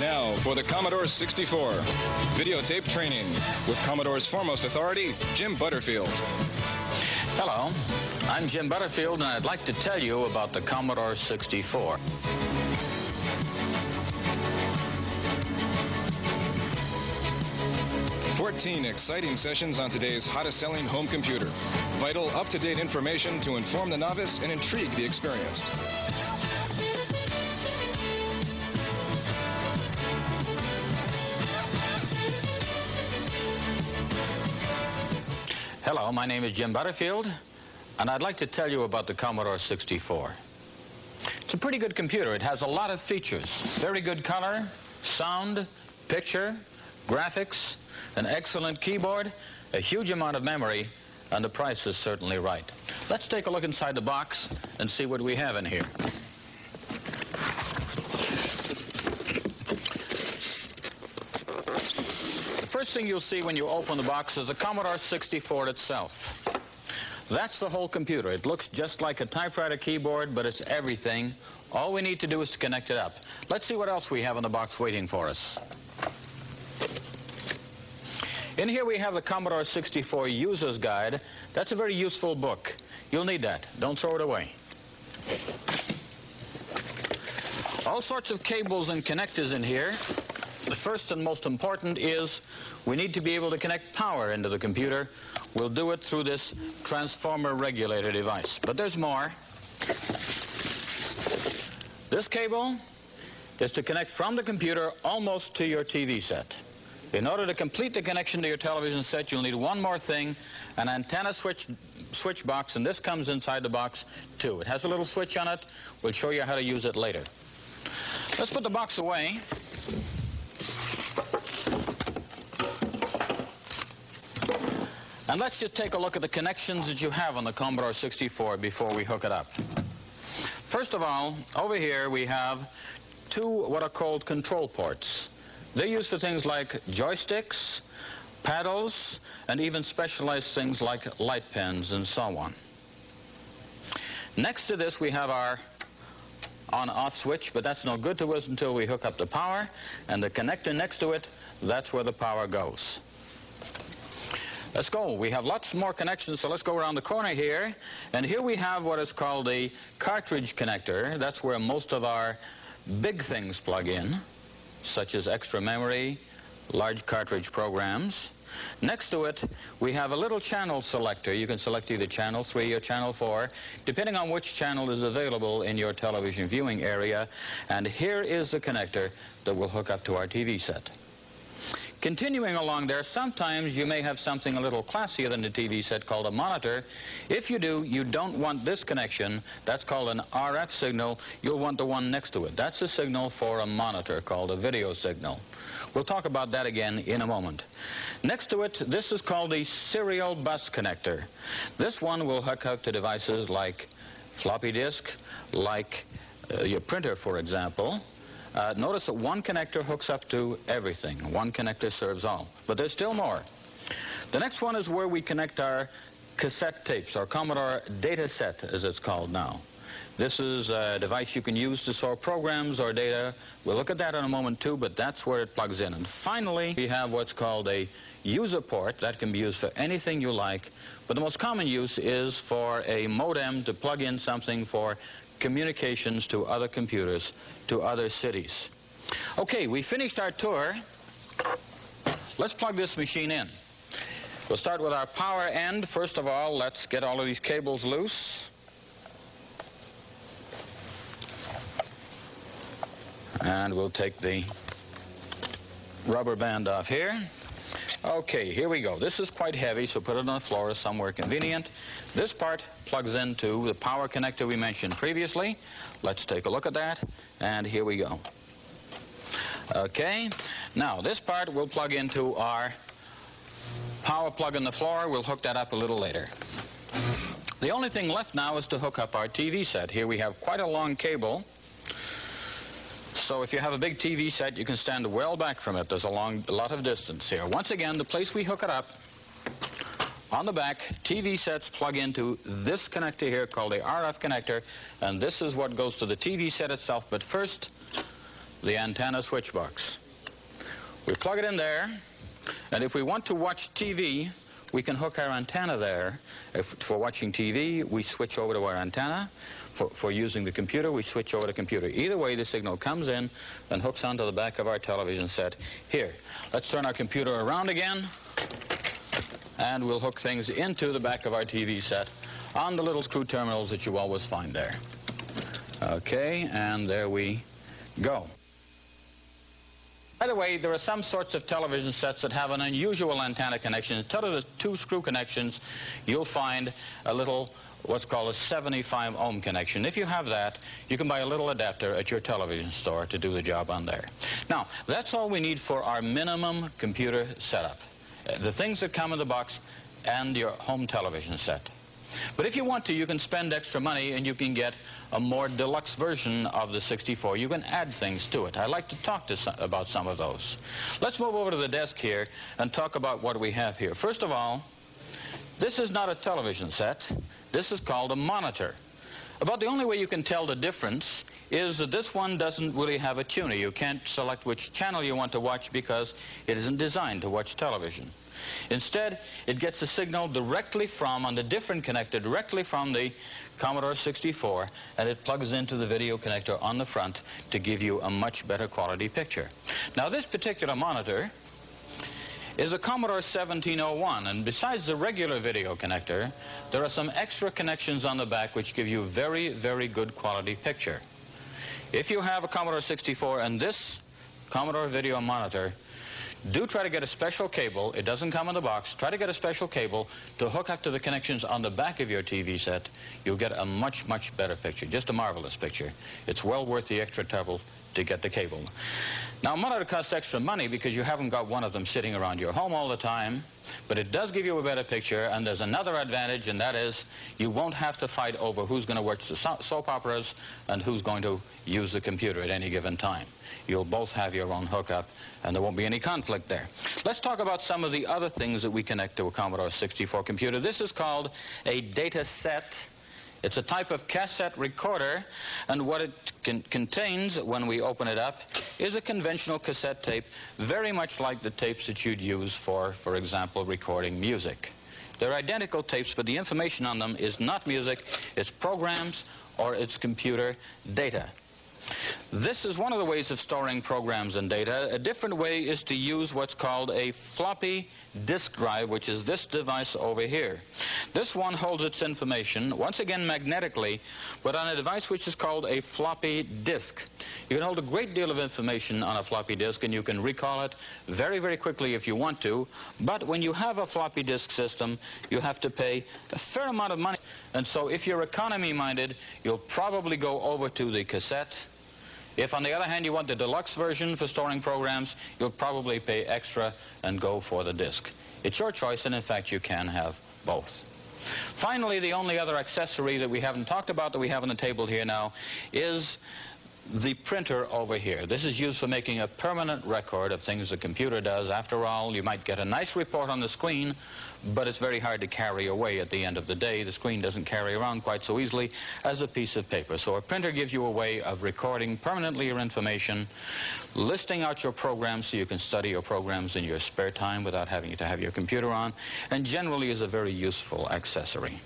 Now for the Commodore 64. Videotape training with Commodore's foremost authority, Jim Butterfield. Hello, I'm Jim Butterfield, and I'd like to tell you about the Commodore 64. Fourteen exciting sessions on today's hottest selling home computer. Vital, up-to-date information to inform the novice and intrigue the experienced. Hello, my name is Jim Butterfield, and I'd like to tell you about the Commodore 64. It's a pretty good computer. It has a lot of features. Very good color, sound, picture, graphics, an excellent keyboard, a huge amount of memory, and the price is certainly right. Let's take a look inside the box and see what we have in here. First thing you'll see when you open the box is the Commodore 64 itself. That's the whole computer. It looks just like a typewriter keyboard, but it's everything. All we need to do is to connect it up. Let's see what else we have in the box waiting for us. In here we have the Commodore 64 User's Guide. That's a very useful book. You'll need that. Don't throw it away. All sorts of cables and connectors in here. The first and most important is we need to be able to connect power into the computer. We'll do it through this transformer regulator device. But there's more. This cable is to connect from the computer almost to your TV set. In order to complete the connection to your television set, you'll need one more thing, an antenna switch, switch box, and this comes inside the box too. It has a little switch on it. We'll show you how to use it later. Let's put the box away. And let's just take a look at the connections that you have on the Commodore 64 before we hook it up. First of all, over here we have two what are called control ports. They're used for things like joysticks, paddles, and even specialized things like light pens and so on. Next to this we have our on-off switch, but that's no good to us until we hook up the power, and the connector next to it, that's where the power goes. Let's go. We have lots more connections, so let's go around the corner here. And here we have what is called a cartridge connector. That's where most of our big things plug in, such as extra memory, large cartridge programs. Next to it, we have a little channel selector. You can select either channel 3 or channel 4, depending on which channel is available in your television viewing area. And here is the connector that will hook up to our TV set. Continuing along there, sometimes you may have something a little classier than a TV set called a monitor. If you do, you don't want this connection. That's called an RF signal. You'll want the one next to it. That's a signal for a monitor called a video signal. We'll talk about that again in a moment. Next to it, this is called a serial bus connector. This one will hook up to devices like floppy disk, like uh, your printer, for example, uh, notice that one connector hooks up to everything. One connector serves all. But there's still more. The next one is where we connect our cassette tapes, our Commodore data set, as it's called now. This is a device you can use to store programs or data. We'll look at that in a moment too, but that's where it plugs in. And finally, we have what's called a user port. That can be used for anything you like, but the most common use is for a modem to plug in something for communications to other computers, to other cities. Okay, we finished our tour. Let's plug this machine in. We'll start with our power end. First of all, let's get all of these cables loose. And we'll take the rubber band off here. Okay, here we go. This is quite heavy, so put it on the floor somewhere convenient. This part plugs into the power connector we mentioned previously. Let's take a look at that, and here we go. Okay, now this part will plug into our power plug in the floor. We'll hook that up a little later. The only thing left now is to hook up our TV set. Here we have quite a long cable. So if you have a big TV set, you can stand well back from it. There's a, long, a lot of distance here. Once again, the place we hook it up, on the back, TV sets plug into this connector here called the RF connector, and this is what goes to the TV set itself. But first, the antenna switch box. We plug it in there, and if we want to watch TV, we can hook our antenna there. If, for watching TV, we switch over to our antenna. For, for using the computer, we switch over to computer. Either way, the signal comes in and hooks onto the back of our television set. Here, let's turn our computer around again, and we'll hook things into the back of our TV set on the little screw terminals that you always find there. Okay, and there we go. By the way, there are some sorts of television sets that have an unusual antenna connection. Instead of the two screw connections, you'll find a little what's called a 75 ohm connection. If you have that, you can buy a little adapter at your television store to do the job on there. Now, that's all we need for our minimum computer setup. Uh, the things that come in the box and your home television set. But if you want to, you can spend extra money and you can get a more deluxe version of the 64. You can add things to it. I'd like to talk to some, about some of those. Let's move over to the desk here and talk about what we have here. First of all, this is not a television set. This is called a monitor. About the only way you can tell the difference is that this one doesn't really have a tuner. You can't select which channel you want to watch because it isn't designed to watch television. Instead, it gets the signal directly from, on the different connector, directly from the Commodore 64, and it plugs into the video connector on the front to give you a much better quality picture. Now, this particular monitor is a Commodore 1701, and besides the regular video connector, there are some extra connections on the back which give you very, very good quality picture. If you have a Commodore 64 and this Commodore video monitor, do try to get a special cable. It doesn't come in the box. Try to get a special cable to hook up to the connections on the back of your TV set. You'll get a much, much better picture. Just a marvelous picture. It's well worth the extra trouble to get the cable. Now, monitor costs extra money because you haven't got one of them sitting around your home all the time, but it does give you a better picture, and there's another advantage, and that is you won't have to fight over who's going to watch the soap operas and who's going to use the computer at any given time. You'll both have your own hookup, and there won't be any conflict there. Let's talk about some of the other things that we connect to a Commodore 64 computer. This is called a data set it's a type of cassette recorder, and what it con contains when we open it up is a conventional cassette tape, very much like the tapes that you'd use for, for example, recording music. They're identical tapes, but the information on them is not music, it's programs or it's computer data. This is one of the ways of storing programs and data. A different way is to use what's called a floppy disk drive, which is this device over here. This one holds its information, once again magnetically, but on a device which is called a floppy disk. You can hold a great deal of information on a floppy disk, and you can recall it very, very quickly if you want to. But when you have a floppy disk system, you have to pay a fair amount of money. And so if you're economy-minded, you'll probably go over to the cassette if, on the other hand, you want the deluxe version for storing programs, you'll probably pay extra and go for the disk. It's your choice, and in fact, you can have both. Finally, the only other accessory that we haven't talked about that we have on the table here now is the printer over here. This is used for making a permanent record of things the computer does. After all, you might get a nice report on the screen, but it's very hard to carry away at the end of the day. The screen doesn't carry around quite so easily as a piece of paper. So a printer gives you a way of recording permanently your information, listing out your programs so you can study your programs in your spare time without having to have your computer on, and generally is a very useful accessory.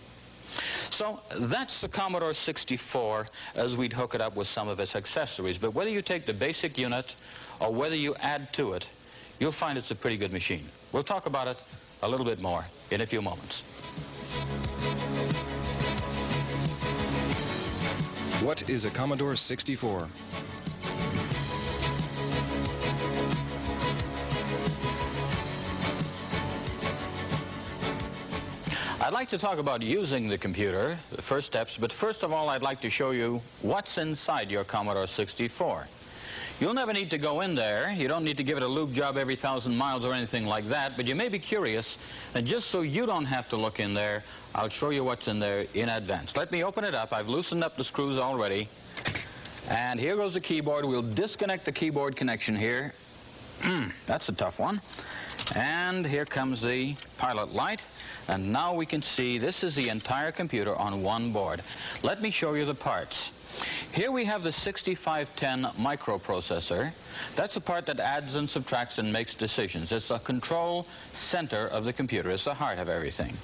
So that's the Commodore 64 as we'd hook it up with some of its accessories. But whether you take the basic unit or whether you add to it, you'll find it's a pretty good machine. We'll talk about it a little bit more in a few moments. What is a Commodore 64? I'd like to talk about using the computer, the first steps, but first of all I'd like to show you what's inside your Commodore 64. You'll never need to go in there. You don't need to give it a lube job every thousand miles or anything like that, but you may be curious, and just so you don't have to look in there, I'll show you what's in there in advance. Let me open it up. I've loosened up the screws already. And here goes the keyboard. We'll disconnect the keyboard connection here. Hmm, that's a tough one. And here comes the pilot light. And now we can see this is the entire computer on one board. Let me show you the parts. Here we have the 6510 microprocessor. That's the part that adds and subtracts and makes decisions. It's the control center of the computer. It's the heart of everything.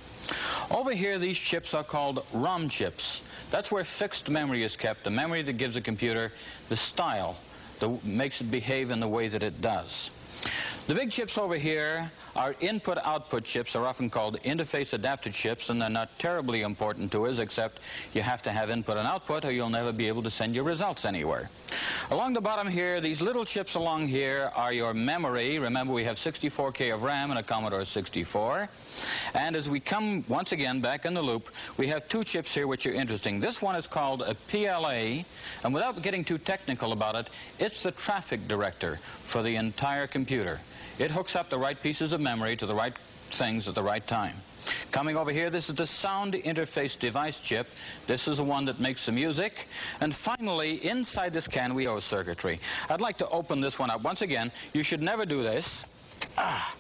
Over here, these chips are called ROM chips. That's where fixed memory is kept, the memory that gives a computer the style, that makes it behave in the way that it does. The big chips over here are input-output chips. They're often called interface adapter chips, and they're not terribly important to us, except you have to have input and output, or you'll never be able to send your results anywhere. Along the bottom here, these little chips along here are your memory. Remember, we have 64K of RAM in a Commodore 64. And as we come, once again, back in the loop, we have two chips here which are interesting. This one is called a PLA, and without getting too technical about it, it's the traffic director for the entire computer. It hooks up the right pieces of memory to the right things at the right time. Coming over here, this is the sound interface device chip. This is the one that makes the music. And finally, inside this can, we have circuitry. I'd like to open this one up. Once again, you should never do this. Ah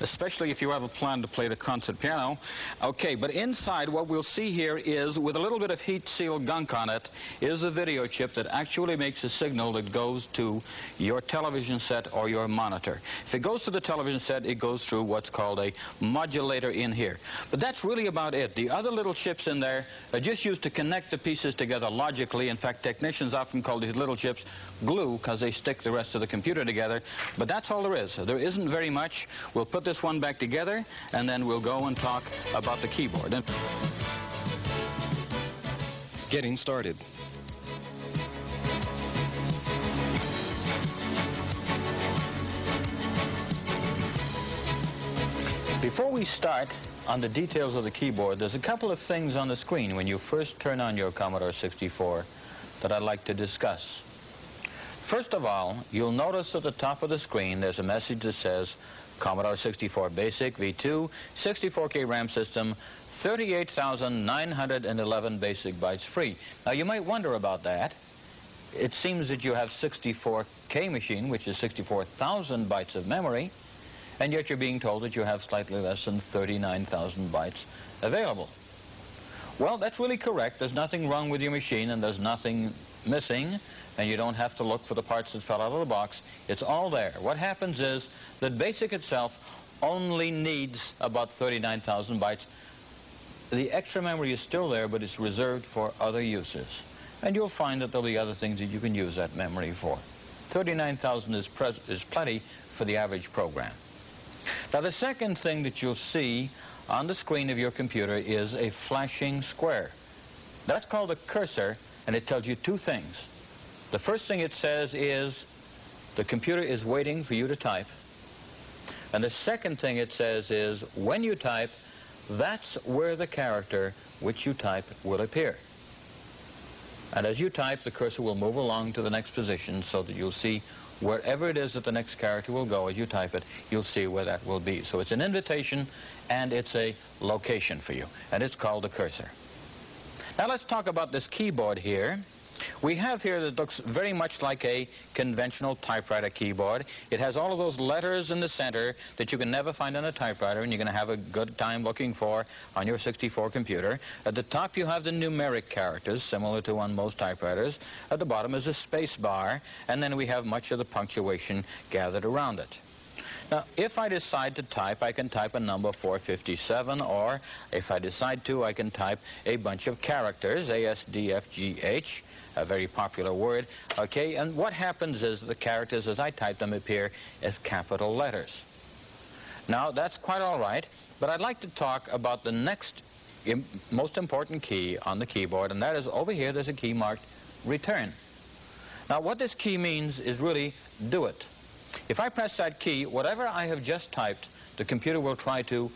especially if you have a plan to play the concert piano. Okay, but inside what we'll see here is, with a little bit of heat seal gunk on it, is a video chip that actually makes a signal that goes to your television set or your monitor. If it goes to the television set, it goes through what's called a modulator in here. But that's really about it. The other little chips in there are just used to connect the pieces together logically. In fact, technicians often call these little chips glue because they stick the rest of the computer together. But that's all there is. There isn't very much. We'll put this one back together, and then we'll go and talk about the keyboard. Getting started. Before we start on the details of the keyboard, there's a couple of things on the screen when you first turn on your Commodore 64 that I'd like to discuss. First of all, you'll notice at the top of the screen there's a message that says Commodore 64 Basic V2, 64K RAM system, 38,911 basic bytes free. Now you might wonder about that. It seems that you have 64K machine, which is 64,000 bytes of memory, and yet you're being told that you have slightly less than 39,000 bytes available. Well, that's really correct. There's nothing wrong with your machine, and there's nothing missing and you don't have to look for the parts that fell out of the box. It's all there. What happens is that BASIC itself only needs about 39,000 bytes. The extra memory is still there, but it's reserved for other uses. And you'll find that there'll be other things that you can use that memory for. 39,000 is, is plenty for the average program. Now the second thing that you'll see on the screen of your computer is a flashing square. That's called a cursor, and it tells you two things. The first thing it says is the computer is waiting for you to type. And the second thing it says is when you type, that's where the character which you type will appear. And as you type, the cursor will move along to the next position so that you'll see wherever it is that the next character will go as you type it, you'll see where that will be. So it's an invitation and it's a location for you. And it's called a cursor. Now let's talk about this keyboard here. We have here that looks very much like a conventional typewriter keyboard. It has all of those letters in the center that you can never find on a typewriter and you're going to have a good time looking for on your 64 computer. At the top you have the numeric characters, similar to on most typewriters. At the bottom is a space bar, and then we have much of the punctuation gathered around it. Now, if I decide to type, I can type a number 457, or if I decide to, I can type a bunch of characters, A, S, D, F, G, H, a very popular word. Okay, and what happens is the characters, as I type them, appear as capital letters. Now, that's quite all right, but I'd like to talk about the next most important key on the keyboard, and that is over here, there's a key marked return. Now, what this key means is really do it. If I press that key, whatever I have just typed, the computer will try to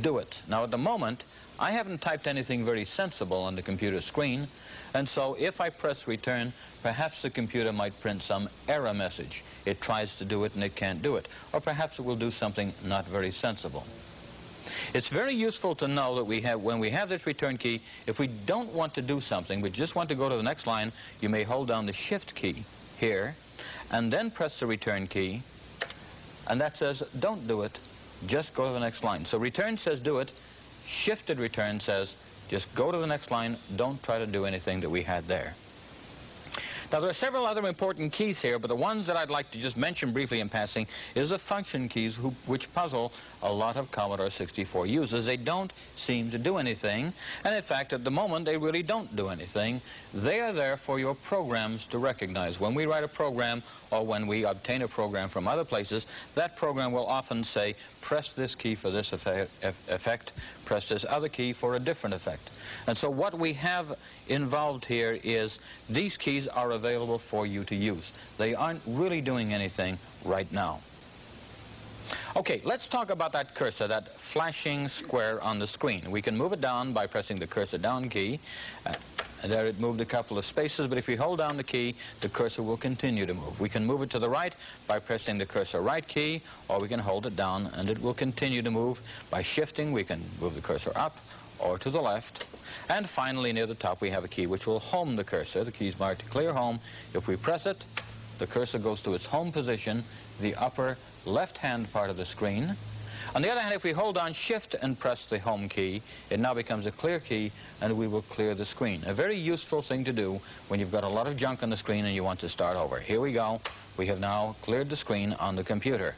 do it. Now, at the moment, I haven't typed anything very sensible on the computer screen, and so if I press return, perhaps the computer might print some error message. It tries to do it and it can't do it. Or perhaps it will do something not very sensible. It's very useful to know that we have, when we have this return key, if we don't want to do something, but just want to go to the next line, you may hold down the shift key here, and then press the return key, and that says don't do it, just go to the next line. So return says do it, shifted return says just go to the next line, don't try to do anything that we had there. Now, there are several other important keys here, but the ones that I'd like to just mention briefly in passing is the function keys, who, which puzzle a lot of Commodore 64 users. They don't seem to do anything, and in fact, at the moment, they really don't do anything. They are there for your programs to recognize. When we write a program or when we obtain a program from other places, that program will often say, press this key for this effect, press this other key for a different effect. And so what we have involved here is these keys are available for you to use. They aren't really doing anything right now. Okay, let's talk about that cursor, that flashing square on the screen. We can move it down by pressing the cursor down key. Uh, there it moved a couple of spaces, but if we hold down the key, the cursor will continue to move. We can move it to the right by pressing the cursor right key, or we can hold it down and it will continue to move. By shifting, we can move the cursor up or to the left. And finally, near the top, we have a key which will home the cursor. The key is marked clear home. If we press it, the cursor goes to its home position, the upper left-hand part of the screen. On the other hand, if we hold on Shift and press the Home key, it now becomes a clear key, and we will clear the screen. A very useful thing to do when you've got a lot of junk on the screen and you want to start over. Here we go. We have now cleared the screen on the computer.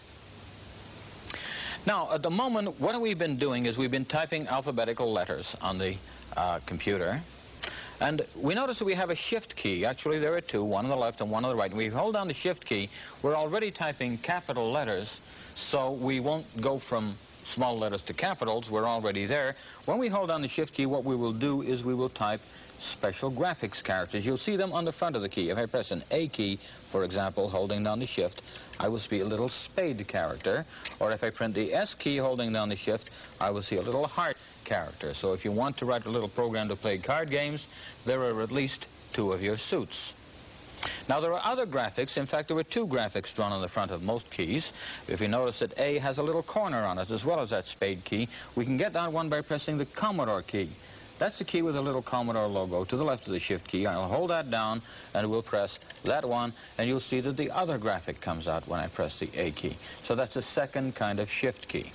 Now, at the moment, what we've been doing is we've been typing alphabetical letters on the uh, computer. And we notice that we have a shift key. Actually, there are two, one on the left and one on the right. And we hold down the shift key. We're already typing capital letters, so we won't go from small letters to capitals. We're already there. When we hold down the shift key, what we will do is we will type special graphics characters. You'll see them on the front of the key. If I press an A key, for example, holding down the shift, I will see a little spade character. Or if I print the S key holding down the shift, I will see a little heart character. So if you want to write a little program to play card games, there are at least two of your suits. Now there are other graphics. In fact, there are two graphics drawn on the front of most keys. If you notice that A has a little corner on it as well as that spade key, we can get that one by pressing the Commodore key. That's the key with a little Commodore logo to the left of the shift key. I'll hold that down and we'll press that one and you'll see that the other graphic comes out when I press the A key. So that's the second kind of shift key.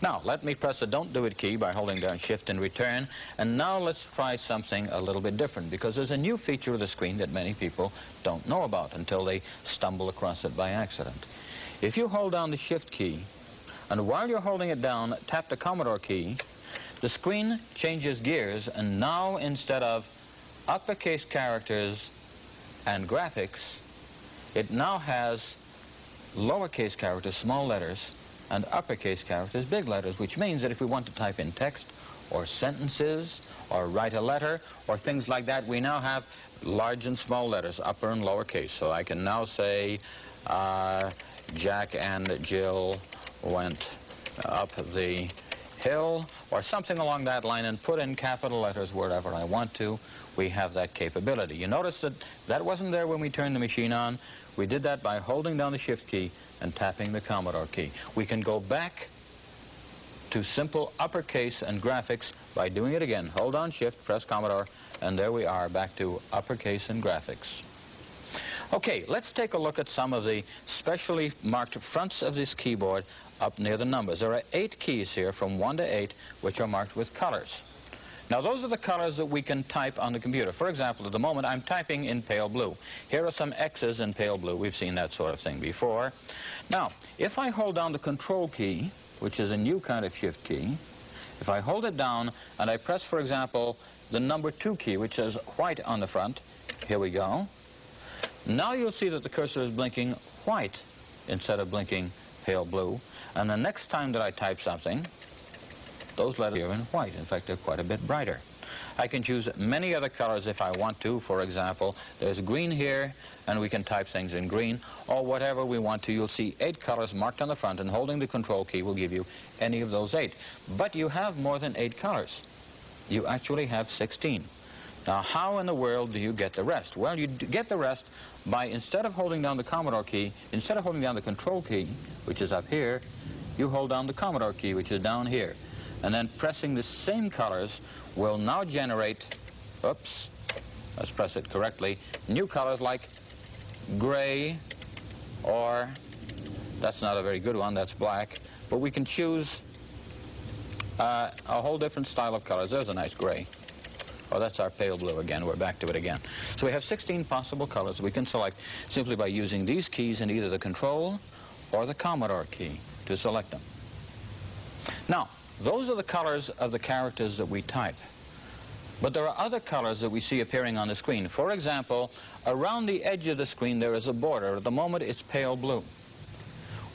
Now, let me press the Don't Do It key by holding down Shift and Return. And now let's try something a little bit different because there's a new feature of the screen that many people don't know about until they stumble across it by accident. If you hold down the Shift key, and while you're holding it down, tap the Commodore key, the screen changes gears, and now instead of uppercase characters and graphics, it now has lowercase characters, small letters, and uppercase characters, big letters, which means that if we want to type in text or sentences or write a letter or things like that, we now have large and small letters, upper and lower case. So I can now say uh, Jack and Jill went up the hill or something along that line and put in capital letters wherever I want to. We have that capability. You notice that that wasn't there when we turned the machine on. We did that by holding down the shift key and tapping the Commodore key. We can go back to simple uppercase and graphics by doing it again. Hold on shift, press Commodore, and there we are back to uppercase and graphics. Okay, let's take a look at some of the specially marked fronts of this keyboard up near the numbers. There are eight keys here from 1 to 8 which are marked with colors. Now those are the colors that we can type on the computer. For example, at the moment I'm typing in pale blue. Here are some X's in pale blue. We've seen that sort of thing before. Now, if I hold down the control key, which is a new kind of shift key, if I hold it down and I press, for example, the number 2 key, which says white on the front, here we go. Now you'll see that the cursor is blinking white instead of blinking pale blue. And the next time that I type something, those letters are in white. In fact, they're quite a bit brighter. I can choose many other colors if I want to. For example, there's green here, and we can type things in green, or whatever we want to. You'll see eight colors marked on the front, and holding the control key will give you any of those eight. But you have more than eight colors. You actually have 16. Now, how in the world do you get the rest? Well, you get the rest by, instead of holding down the Commodore key, instead of holding down the control key, which is up here, you hold down the Commodore key, which is down here. And then pressing the same colors will now generate, oops, let's press it correctly, new colors like gray or That's not a very good one, that's black. But we can choose uh, a whole different style of colors. There's a nice gray. Oh, that's our pale blue again. We're back to it again. So we have 16 possible colors we can select simply by using these keys in either the Control or the Commodore key to select them. Now, those are the colors of the characters that we type. But there are other colors that we see appearing on the screen. For example, around the edge of the screen there is a border. At the moment it's pale blue.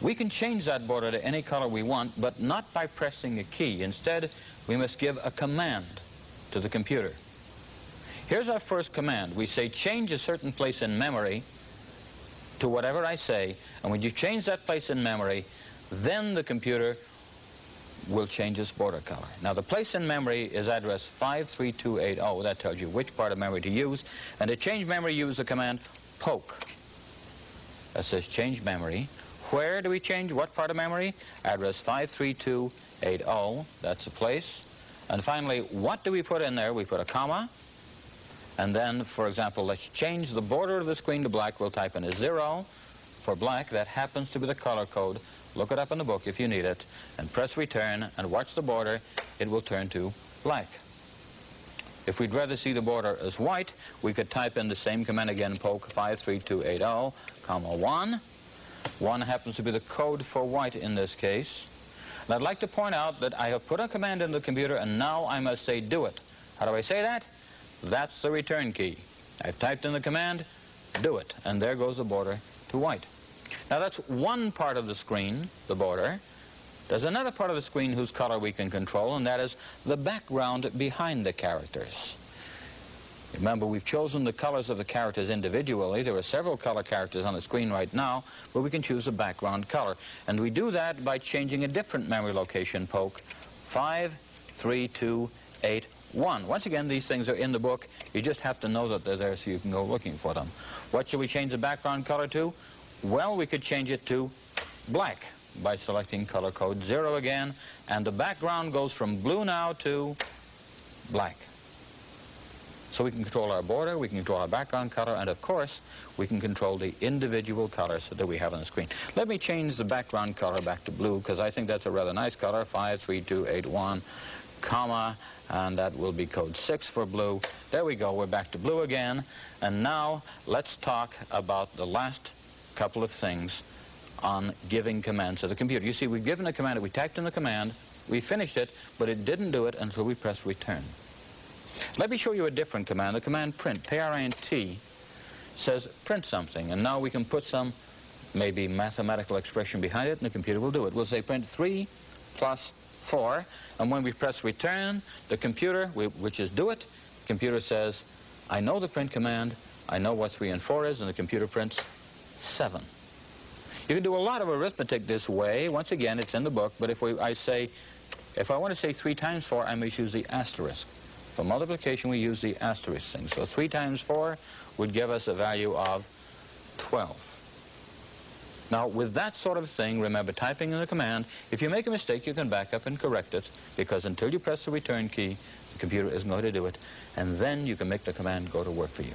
We can change that border to any color we want, but not by pressing a key. Instead, we must give a command to the computer. Here's our first command. We say change a certain place in memory to whatever I say, and when you change that place in memory, then the computer will change its border color. Now the place in memory is address 53280. That tells you which part of memory to use. And to change memory, use the command poke. That says change memory. Where do we change what part of memory? Address 53280. That's the place. And finally, what do we put in there? We put a comma. And then, for example, let's change the border of the screen to black. We'll type in a zero for black. That happens to be the color code Look it up in the book if you need it, and press return and watch the border. It will turn to black. If we'd rather see the border as white, we could type in the same command again, poke 53280, comma 1. 1 happens to be the code for white in this case. And I'd like to point out that I have put a command in the computer, and now I must say do it. How do I say that? That's the return key. I've typed in the command, do it, and there goes the border to white. Now that's one part of the screen, the border. There's another part of the screen whose color we can control, and that is the background behind the characters. Remember, we've chosen the colors of the characters individually. There are several color characters on the screen right now, but we can choose a background color. And we do that by changing a different memory location poke, 5, 3, 2, 8, 1. Once again, these things are in the book. You just have to know that they're there so you can go looking for them. What should we change the background color to? Well, we could change it to black by selecting color code 0 again, and the background goes from blue now to black. So we can control our border, we can control our background color, and of course, we can control the individual colors that we have on the screen. Let me change the background color back to blue, because I think that's a rather nice color, 53281, comma, and that will be code 6 for blue. There we go, we're back to blue again. And now, let's talk about the last couple of things on giving commands to the computer. You see, we've given a command, we typed in the command, we finished it, but it didn't do it until we pressed return. Let me show you a different command. The command print, P-R-I-N-T, says print something, and now we can put some maybe mathematical expression behind it, and the computer will do it. We'll say print 3 plus 4, and when we press return, the computer, which is do it, computer says, I know the print command, I know what 3 and 4 is, and the computer prints 7. You can do a lot of arithmetic this way. Once again, it's in the book, but if we, I say, if I want to say 3 times 4, I must use the asterisk. For multiplication, we use the asterisk thing. So 3 times 4 would give us a value of 12. Now, with that sort of thing, remember typing in the command, if you make a mistake, you can back up and correct it, because until you press the return key, the computer isn't going to do it, and then you can make the command go to work for you.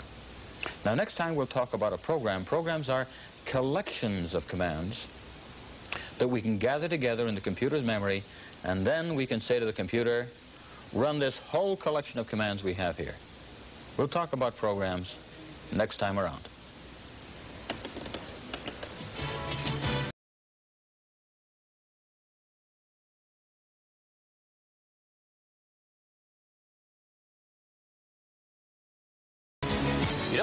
Now, next time we'll talk about a program. Programs are collections of commands that we can gather together in the computer's memory, and then we can say to the computer, run this whole collection of commands we have here. We'll talk about programs next time around.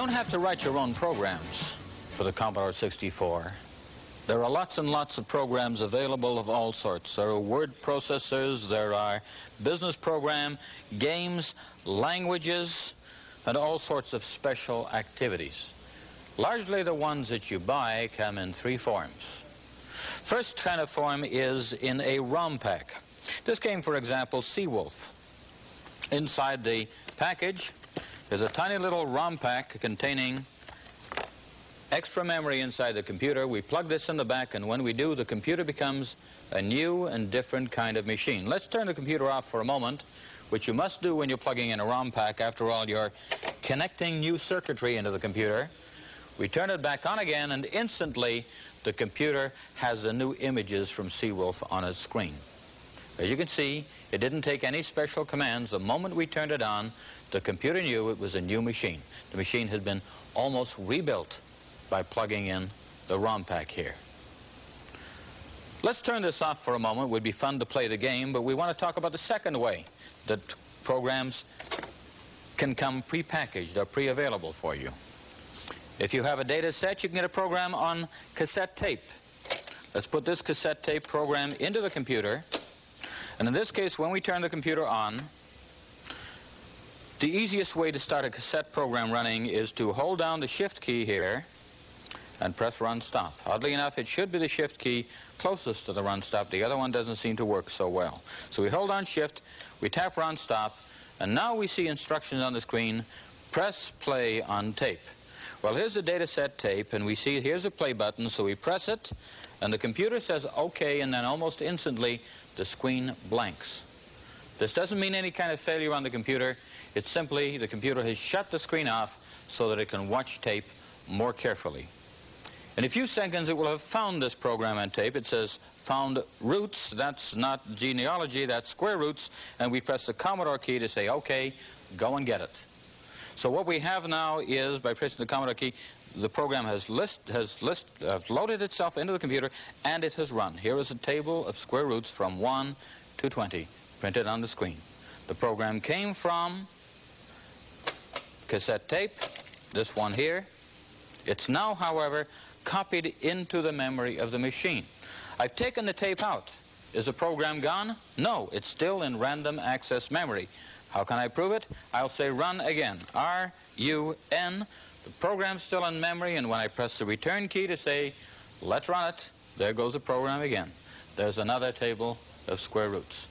Don't have to write your own programs for the Commodore 64. There are lots and lots of programs available of all sorts. There are word processors, there are business program, games, languages, and all sorts of special activities. Largely the ones that you buy come in three forms. First kind of form is in a ROM pack. This game, for example, Seawolf. Inside the package there's a tiny little ROM pack containing extra memory inside the computer. We plug this in the back, and when we do, the computer becomes a new and different kind of machine. Let's turn the computer off for a moment, which you must do when you're plugging in a ROM pack. After all, you're connecting new circuitry into the computer. We turn it back on again, and instantly the computer has the new images from Seawolf on its screen. As you can see, it didn't take any special commands. The moment we turned it on, the computer knew it was a new machine. The machine had been almost rebuilt by plugging in the ROM pack here. Let's turn this off for a moment. It would be fun to play the game, but we want to talk about the second way that programs can come pre-packaged or pre-available for you. If you have a data set, you can get a program on cassette tape. Let's put this cassette tape program into the computer. And in this case, when we turn the computer on, the easiest way to start a cassette program running is to hold down the shift key here and press run stop. Oddly enough, it should be the shift key closest to the run stop. The other one doesn't seem to work so well. So we hold on shift, we tap run stop, and now we see instructions on the screen, press play on tape. Well, here's the data set tape, and we see here's a play button, so we press it, and the computer says OK, and then almost instantly the screen blanks. This doesn't mean any kind of failure on the computer. It's simply the computer has shut the screen off so that it can watch tape more carefully. In a few seconds, it will have found this program on tape. It says found roots. That's not genealogy, that's square roots. And we press the Commodore key to say, OK, go and get it. So what we have now is, by pressing the Commodore key, the program has, list, has list, uh, loaded itself into the computer, and it has run. Here is a table of square roots from 1 to 20, printed on the screen. The program came from cassette tape, this one here. It's now, however, copied into the memory of the machine. I've taken the tape out. Is the program gone? No, it's still in random access memory. How can I prove it? I'll say run again. R-U-N. The program's still in memory, and when I press the return key to say, let's run it, there goes the program again. There's another table of square roots.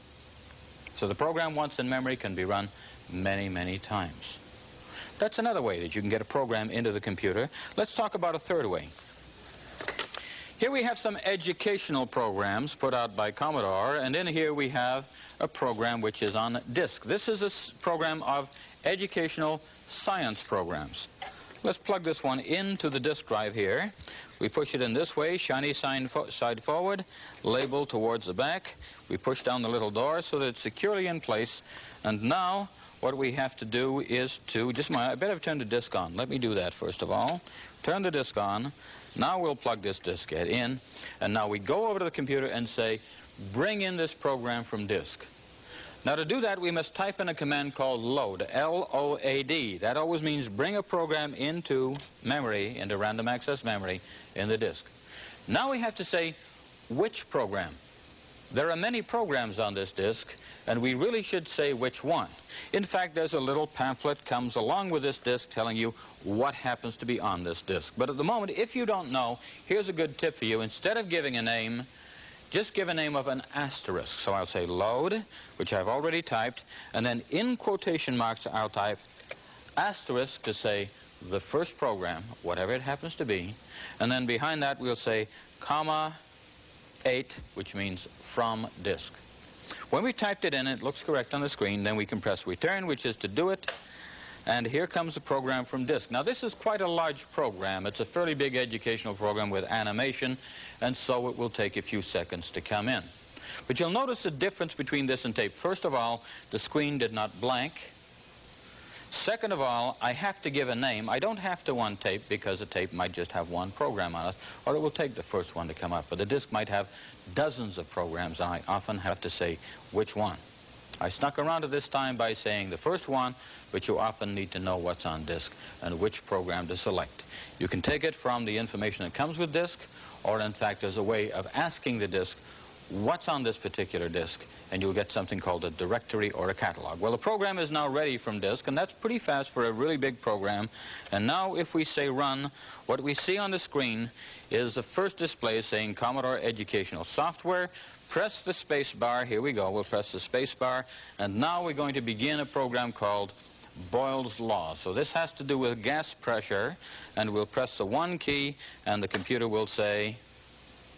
So the program once in memory can be run many, many times. That's another way that you can get a program into the computer. Let's talk about a third way. Here we have some educational programs put out by Commodore, and in here we have a program which is on disk. This is a program of educational science programs. Let's plug this one into the disk drive here. We push it in this way, shiny fo side forward, label towards the back. We push down the little door so that it's securely in place. And now what we have to do is to, just my, I better turn the disk on. Let me do that first of all. Turn the disk on. Now we'll plug this diskette in. And now we go over to the computer and say, bring in this program from disk. Now to do that, we must type in a command called load, L-O-A-D. That always means bring a program into memory, into random access memory in the disk. Now we have to say which program. There are many programs on this disk, and we really should say which one. In fact, there's a little pamphlet comes along with this disk telling you what happens to be on this disk. But at the moment, if you don't know, here's a good tip for you. Instead of giving a name, just give a name of an asterisk. So I'll say load, which I've already typed, and then in quotation marks I'll type asterisk to say the first program, whatever it happens to be, and then behind that we'll say comma 8, which means from disk. When we typed it in, it looks correct on the screen, then we can press return, which is to do it, and here comes the program from disk. Now this is quite a large program. It's a fairly big educational program with animation, and so it will take a few seconds to come in. But you'll notice the difference between this and tape. First of all, the screen did not blank. Second of all, I have to give a name. I don't have to one tape because a tape might just have one program on it, or it will take the first one to come up. But the disk might have dozens of programs, and I often have to say which one. I snuck around to this time by saying the first one, but you often need to know what's on disk and which program to select. You can take it from the information that comes with disk, or in fact there's a way of asking the disk what's on this particular disk, and you'll get something called a directory or a catalog. Well, the program is now ready from disk, and that's pretty fast for a really big program. And now if we say run, what we see on the screen is the first display saying Commodore Educational Software, press the space bar. Here we go. We'll press the space bar. And now we're going to begin a program called Boyle's Law. So this has to do with gas pressure. And we'll press the one key, and the computer will say,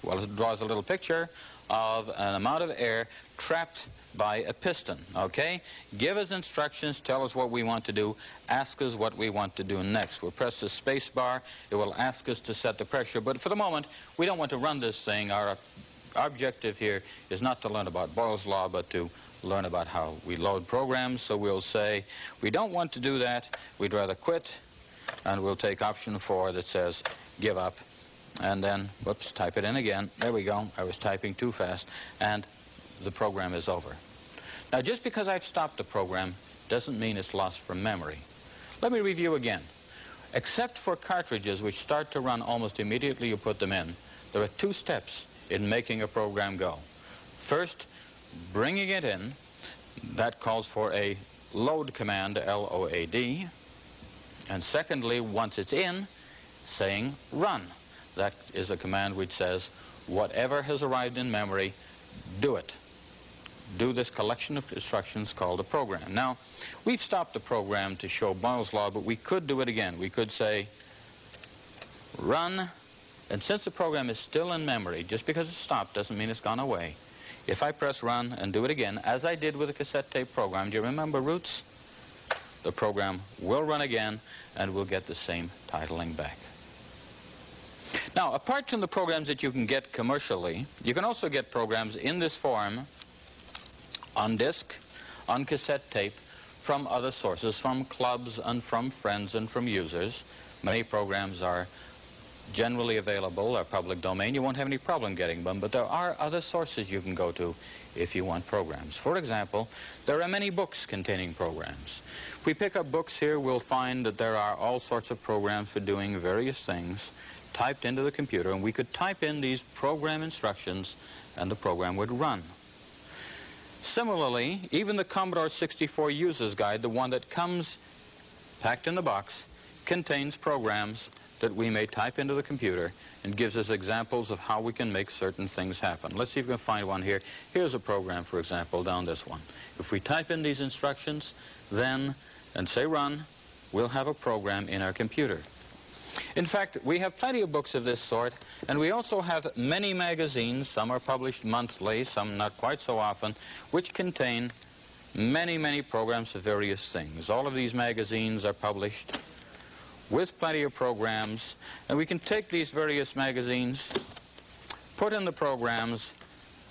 Well, it draws a little picture of an amount of air trapped by a piston, okay? Give us instructions, tell us what we want to do, ask us what we want to do next. We'll press the space bar, it will ask us to set the pressure, but for the moment, we don't want to run this thing. Our, our objective here is not to learn about Boyle's law, but to learn about how we load programs, so we'll say, we don't want to do that, we'd rather quit, and we'll take option four that says give up, and then, whoops, type it in again. There we go. I was typing too fast, and the program is over. Now, just because I've stopped the program doesn't mean it's lost from memory. Let me review again. Except for cartridges which start to run almost immediately you put them in, there are two steps in making a program go. First, bringing it in. That calls for a load command, L-O-A-D. And secondly, once it's in, saying run. That is a command which says, whatever has arrived in memory, do it. Do this collection of instructions called a program. Now, we've stopped the program to show Boyle's law, but we could do it again. We could say, run, and since the program is still in memory, just because it's stopped doesn't mean it's gone away. If I press run and do it again, as I did with the cassette tape program, do you remember roots? The program will run again, and we'll get the same titling back. Now, apart from the programs that you can get commercially, you can also get programs in this form on disc, on cassette tape, from other sources, from clubs and from friends and from users. Many programs are generally available, are public domain. You won't have any problem getting them, but there are other sources you can go to if you want programs. For example, there are many books containing programs. If we pick up books here, we'll find that there are all sorts of programs for doing various things typed into the computer, and we could type in these program instructions, and the program would run. Similarly, even the Commodore 64 User's Guide, the one that comes packed in the box, contains programs that we may type into the computer and gives us examples of how we can make certain things happen. Let's see if we can find one here. Here's a program, for example, down this one. If we type in these instructions, then, and say run, we'll have a program in our computer. In fact, we have plenty of books of this sort, and we also have many magazines, some are published monthly, some not quite so often, which contain many, many programs of various things. All of these magazines are published with plenty of programs, and we can take these various magazines, put in the programs,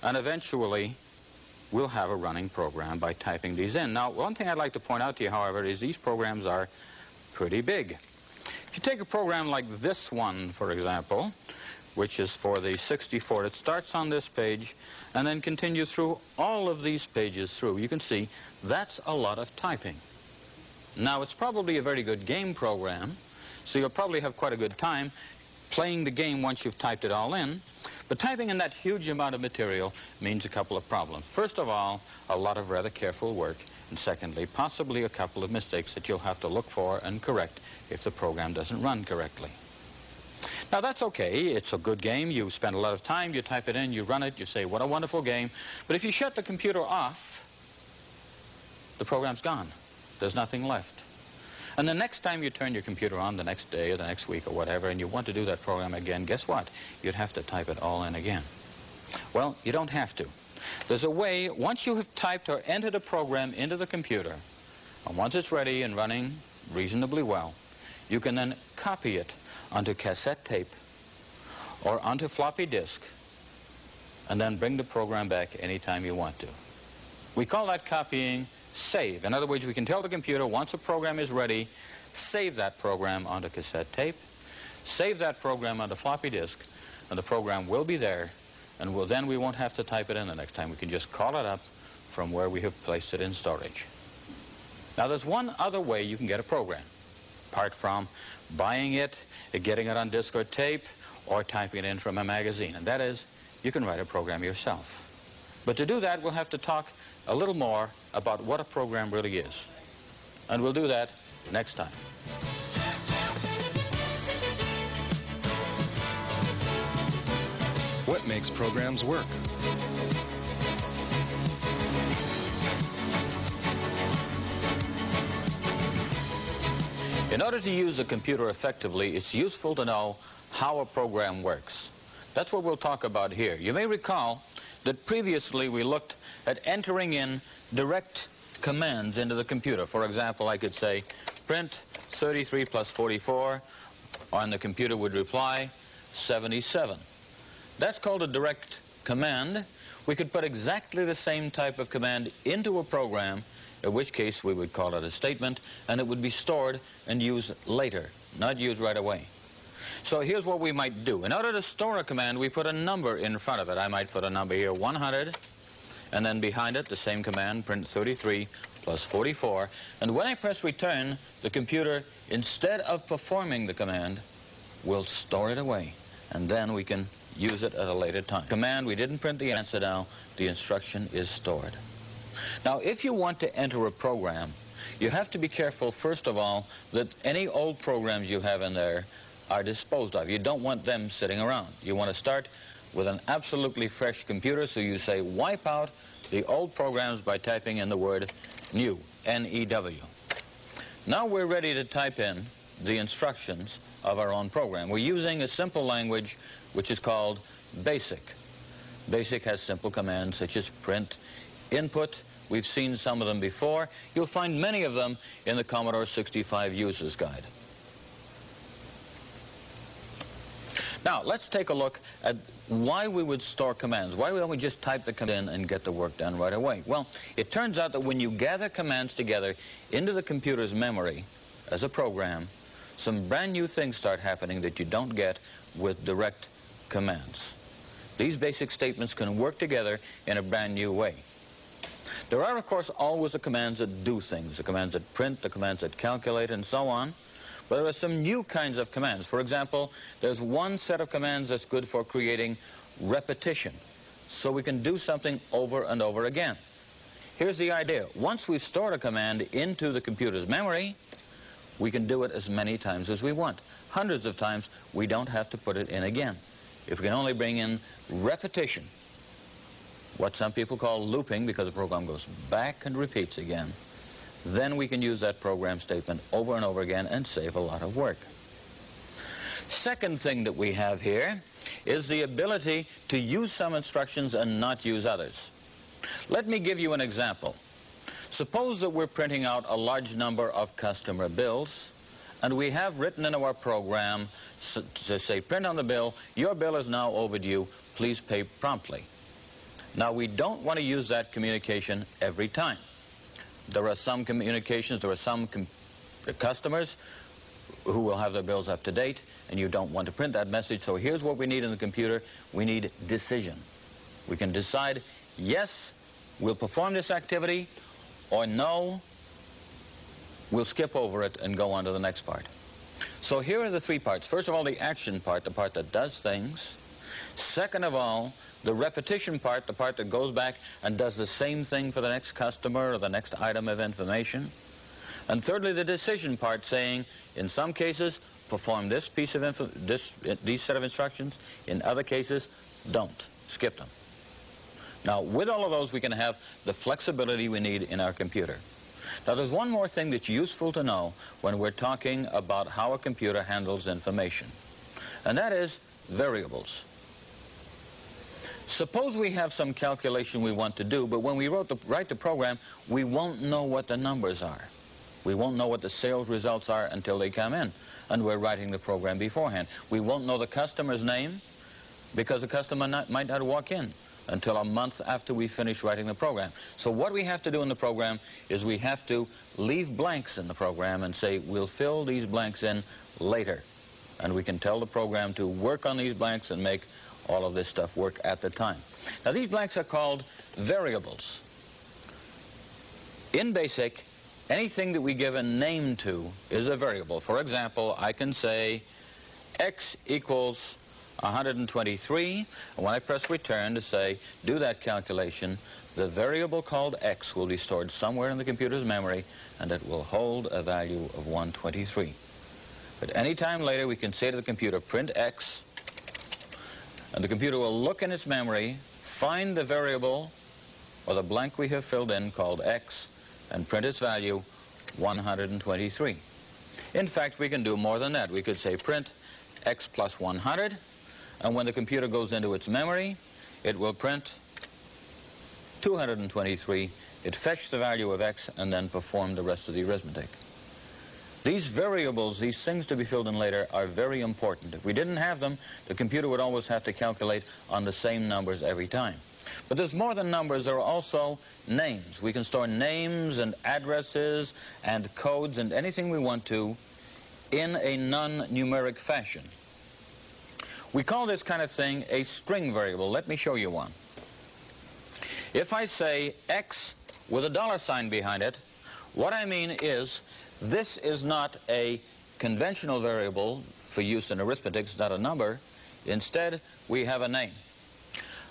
and eventually we'll have a running program by typing these in. Now, one thing I'd like to point out to you, however, is these programs are pretty big. If you take a program like this one, for example, which is for the 64, it starts on this page and then continues through all of these pages through. You can see that's a lot of typing. Now, it's probably a very good game program, so you'll probably have quite a good time playing the game once you've typed it all in. But typing in that huge amount of material means a couple of problems. First of all, a lot of rather careful work. And secondly, possibly a couple of mistakes that you'll have to look for and correct if the program doesn't run correctly. Now that's okay, it's a good game, you spend a lot of time, you type it in, you run it, you say, what a wonderful game. But if you shut the computer off, the program's gone. There's nothing left. And the next time you turn your computer on, the next day or the next week or whatever, and you want to do that program again, guess what? You'd have to type it all in again. Well, you don't have to. There's a way, once you have typed or entered a program into the computer, and once it's ready and running reasonably well, you can then copy it onto cassette tape or onto floppy disk and then bring the program back anytime you want to. We call that copying save. In other words, we can tell the computer once a program is ready, save that program onto cassette tape, save that program onto floppy disk, and the program will be there and we'll, then we won't have to type it in the next time. We can just call it up from where we have placed it in storage. Now there's one other way you can get a program, apart from buying it, getting it on disc or tape, or typing it in from a magazine, and that is you can write a program yourself. But to do that, we'll have to talk a little more about what a program really is. And we'll do that next time. What makes programs work? In order to use a computer effectively, it's useful to know how a program works. That's what we'll talk about here. You may recall that previously we looked at entering in direct commands into the computer. For example, I could say print 33 plus 44, and the computer would reply 77. That's called a direct command. We could put exactly the same type of command into a program, in which case we would call it a statement, and it would be stored and used later, not used right away. So here's what we might do. In order to store a command, we put a number in front of it. I might put a number here, 100, and then behind it, the same command, print 33 plus 44. And when I press return, the computer, instead of performing the command, will store it away. And then we can use it at a later time. Command, we didn't print the answer now. The instruction is stored. Now, if you want to enter a program, you have to be careful, first of all, that any old programs you have in there are disposed of. You don't want them sitting around. You want to start with an absolutely fresh computer, so you say wipe out the old programs by typing in the word new, N-E-W. Now we're ready to type in the instructions of our own program. We're using a simple language which is called BASIC. BASIC has simple commands such as print, input. We've seen some of them before. You'll find many of them in the Commodore 65 User's Guide. Now, let's take a look at why we would store commands. Why don't we just type the command in and get the work done right away? Well, it turns out that when you gather commands together into the computer's memory as a program, some brand new things start happening that you don't get with direct commands. These basic statements can work together in a brand new way. There are, of course, always the commands that do things, the commands that print, the commands that calculate, and so on. But there are some new kinds of commands. For example, there's one set of commands that's good for creating repetition. So we can do something over and over again. Here's the idea. Once we've stored a command into the computer's memory, we can do it as many times as we want. Hundreds of times, we don't have to put it in again. If we can only bring in repetition, what some people call looping, because the program goes back and repeats again, then we can use that program statement over and over again and save a lot of work. Second thing that we have here is the ability to use some instructions and not use others. Let me give you an example. Suppose that we're printing out a large number of customer bills, and we have written into our program to say, print on the bill, your bill is now overdue, please pay promptly. Now, we don't want to use that communication every time. There are some communications, there are some com uh, customers who will have their bills up to date, and you don't want to print that message. So here's what we need in the computer. We need decision. We can decide, yes, we'll perform this activity, or no, we'll skip over it and go on to the next part. So here are the three parts. First of all, the action part, the part that does things. Second of all, the repetition part, the part that goes back and does the same thing for the next customer or the next item of information. And thirdly, the decision part saying, in some cases, perform this piece of info this, these set of instructions. In other cases, don't. Skip them. Now, with all of those, we can have the flexibility we need in our computer. Now, there's one more thing that's useful to know when we're talking about how a computer handles information, and that is variables. Suppose we have some calculation we want to do, but when we wrote the, write the program, we won't know what the numbers are. We won't know what the sales results are until they come in, and we're writing the program beforehand. We won't know the customer's name because the customer not, might not walk in until a month after we finish writing the program. So what we have to do in the program is we have to leave blanks in the program and say, we'll fill these blanks in later. And we can tell the program to work on these blanks and make all of this stuff work at the time. Now these blanks are called variables. In BASIC, anything that we give a name to is a variable. For example, I can say x equals 123, and when I press return to say do that calculation, the variable called x will be stored somewhere in the computer's memory, and it will hold a value of 123. But any time later, we can say to the computer, print x, and the computer will look in its memory, find the variable or the blank we have filled in called x, and print its value 123. In fact, we can do more than that. We could say print x plus 100, And when the computer goes into its memory, it will print 223. It fetched the value of x and then performed the rest of the arithmetic. These variables, these things to be filled in later, are very important. If we didn't have them, the computer would always have to calculate on the same numbers every time. But there's more than numbers, there are also names. We can store names and addresses and codes and anything we want to in a non-numeric fashion. We call this kind of thing a string variable. Let me show you one. If I say x with a dollar sign behind it, what I mean is this is not a conventional variable for use in arithmetic. It's not a number. Instead, we have a name.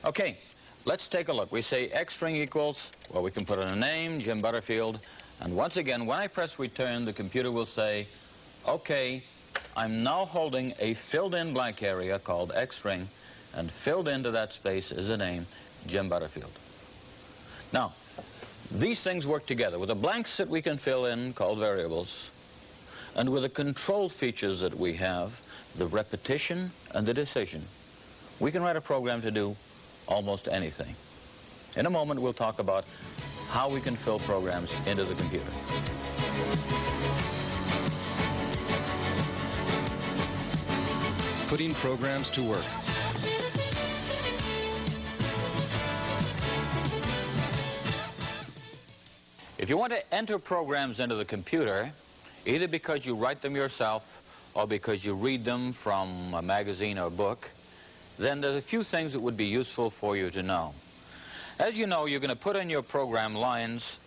Okay, let's take a look. We say x string equals, well, we can put in a name, Jim Butterfield. And once again, when I press return, the computer will say, okay, I'm now holding a filled-in blank area called x string, and filled into that space is a name, Jim Butterfield. Now, these things work together. With the blanks that we can fill in, called variables, and with the control features that we have, the repetition and the decision, we can write a program to do almost anything. In a moment, we'll talk about how we can fill programs into the computer. Putting programs to work. If you want to enter programs into the computer, either because you write them yourself or because you read them from a magazine or book, then there's a few things that would be useful for you to know. As you know, you're going to put in your program lines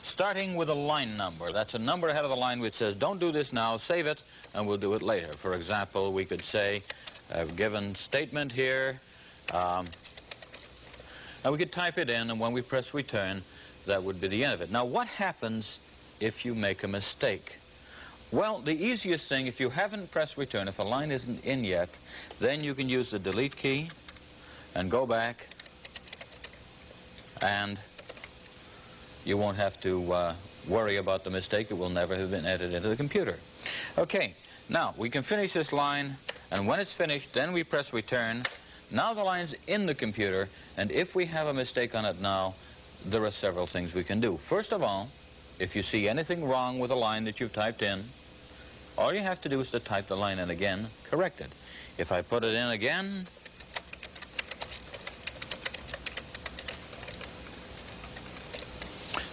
starting with a line number. That's a number ahead of the line which says, don't do this now, save it, and we'll do it later. For example, we could say, a given statement here, um, and we could type it in, and when we press return, that would be the end of it. Now, what happens if you make a mistake? Well, the easiest thing, if you haven't pressed return, if a line isn't in yet, then you can use the delete key and go back and you won't have to uh, worry about the mistake. It will never have been entered into the computer. Okay, now we can finish this line, and when it's finished, then we press return. Now the line's in the computer, and if we have a mistake on it now, there are several things we can do. First of all, if you see anything wrong with a line that you've typed in, all you have to do is to type the line in again, correct it. If I put it in again,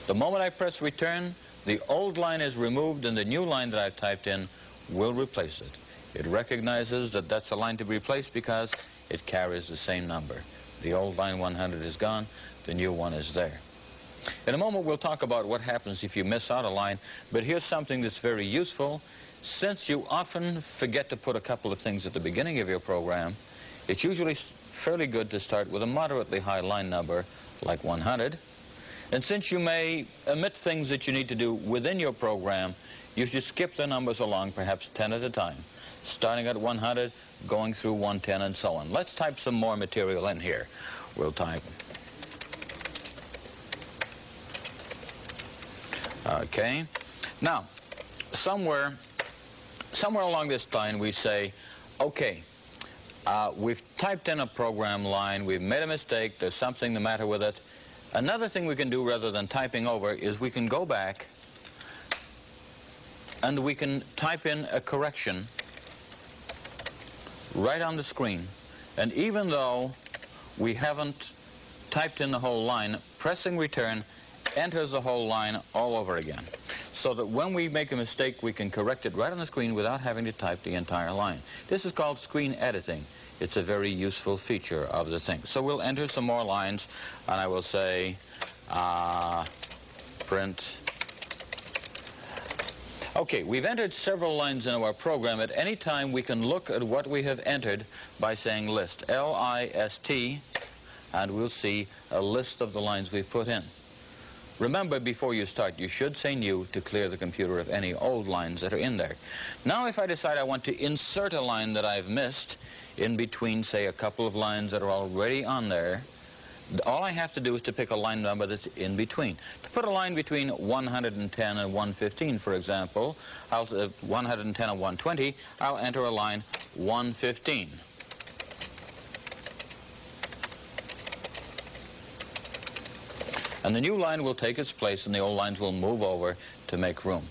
the moment I press return, the old line is removed and the new line that I've typed in will replace it. It recognizes that that's a line to be replaced because it carries the same number. The old line 100 is gone, the new one is there. In a moment, we'll talk about what happens if you miss out a line, but here's something that's very useful. Since you often forget to put a couple of things at the beginning of your program, it's usually fairly good to start with a moderately high line number, like 100. And since you may omit things that you need to do within your program, you should skip the numbers along, perhaps 10 at a time, starting at 100, going through 110, and so on. Let's type some more material in here. We'll type Okay. Now, somewhere, somewhere along this line we say, okay, uh, we've typed in a program line, we've made a mistake, there's something the matter with it. Another thing we can do rather than typing over is we can go back and we can type in a correction right on the screen. And even though we haven't typed in the whole line, pressing return enters the whole line all over again. So that when we make a mistake, we can correct it right on the screen without having to type the entire line. This is called screen editing. It's a very useful feature of the thing. So we'll enter some more lines, and I will say, uh, print. Okay, we've entered several lines into our program. At any time, we can look at what we have entered by saying list, L-I-S-T, and we'll see a list of the lines we've put in. Remember, before you start, you should say new to clear the computer of any old lines that are in there. Now, if I decide I want to insert a line that I've missed in between, say, a couple of lines that are already on there, all I have to do is to pick a line number that's in between. To put a line between 110 and 115, for example, I'll, uh, 110 and 120, I'll enter a line 115. And the new line will take its place and the old lines will move over to make room.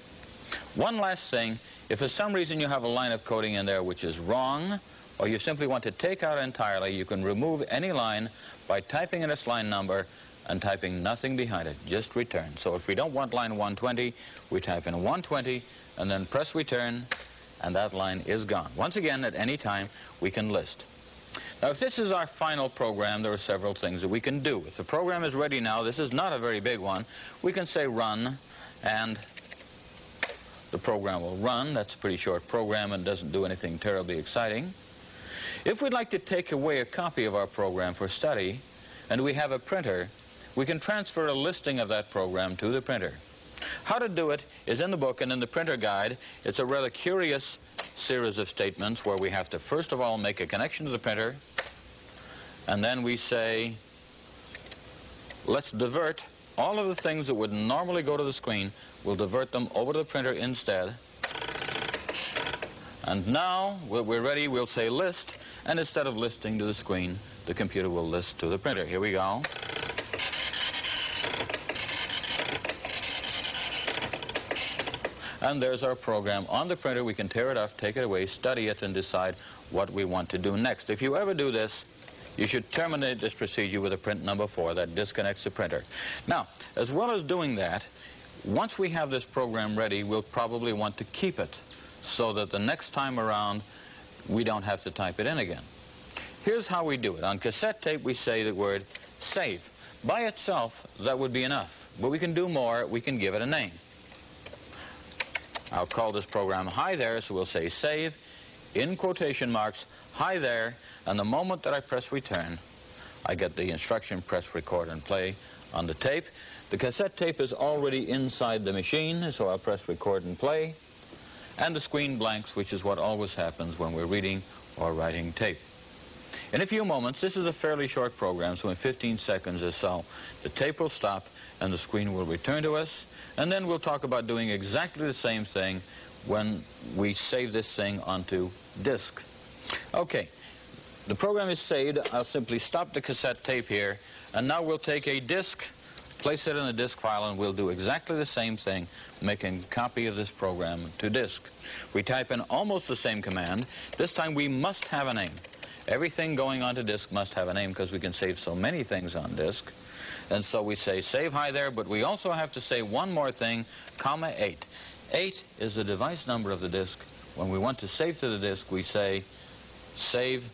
One last thing, if for some reason you have a line of coding in there which is wrong, or you simply want to take out entirely, you can remove any line by typing in its line number and typing nothing behind it, just return. So if we don't want line 120, we type in 120 and then press return and that line is gone. Once again, at any time, we can list. Now, if this is our final program, there are several things that we can do. If the program is ready now, this is not a very big one, we can say run, and the program will run. That's a pretty short program and doesn't do anything terribly exciting. If we'd like to take away a copy of our program for study, and we have a printer, we can transfer a listing of that program to the printer. How to do it is in the book and in the printer guide. It's a rather curious series of statements where we have to first of all make a connection to the printer, and then we say, let's divert all of the things that would normally go to the screen, we'll divert them over to the printer instead. And now we're ready, we'll say list, and instead of listing to the screen, the computer will list to the printer. Here we go. And there's our program on the printer. We can tear it off, take it away, study it, and decide what we want to do next. If you ever do this, you should terminate this procedure with a print number 4 that disconnects the printer. Now, as well as doing that, once we have this program ready, we'll probably want to keep it so that the next time around, we don't have to type it in again. Here's how we do it. On cassette tape, we say the word save. By itself, that would be enough. But we can do more. We can give it a name. I'll call this program Hi There, so we'll say save, in quotation marks, Hi There, and the moment that I press return, I get the instruction press record and play on the tape. The cassette tape is already inside the machine, so I'll press record and play. And the screen blanks, which is what always happens when we're reading or writing tape. In a few moments, this is a fairly short program, so in 15 seconds or so, the tape will stop and the screen will return to us. And then we'll talk about doing exactly the same thing when we save this thing onto disk. Okay, the program is saved. I'll simply stop the cassette tape here. And now we'll take a disk, place it in a disk file, and we'll do exactly the same thing, making a copy of this program to disk. We type in almost the same command. This time we must have a name. Everything going onto disk must have a name because we can save so many things on disk. And so we say save hi there, but we also have to say one more thing, comma 8. 8 is the device number of the disk. When we want to save to the disk, we say save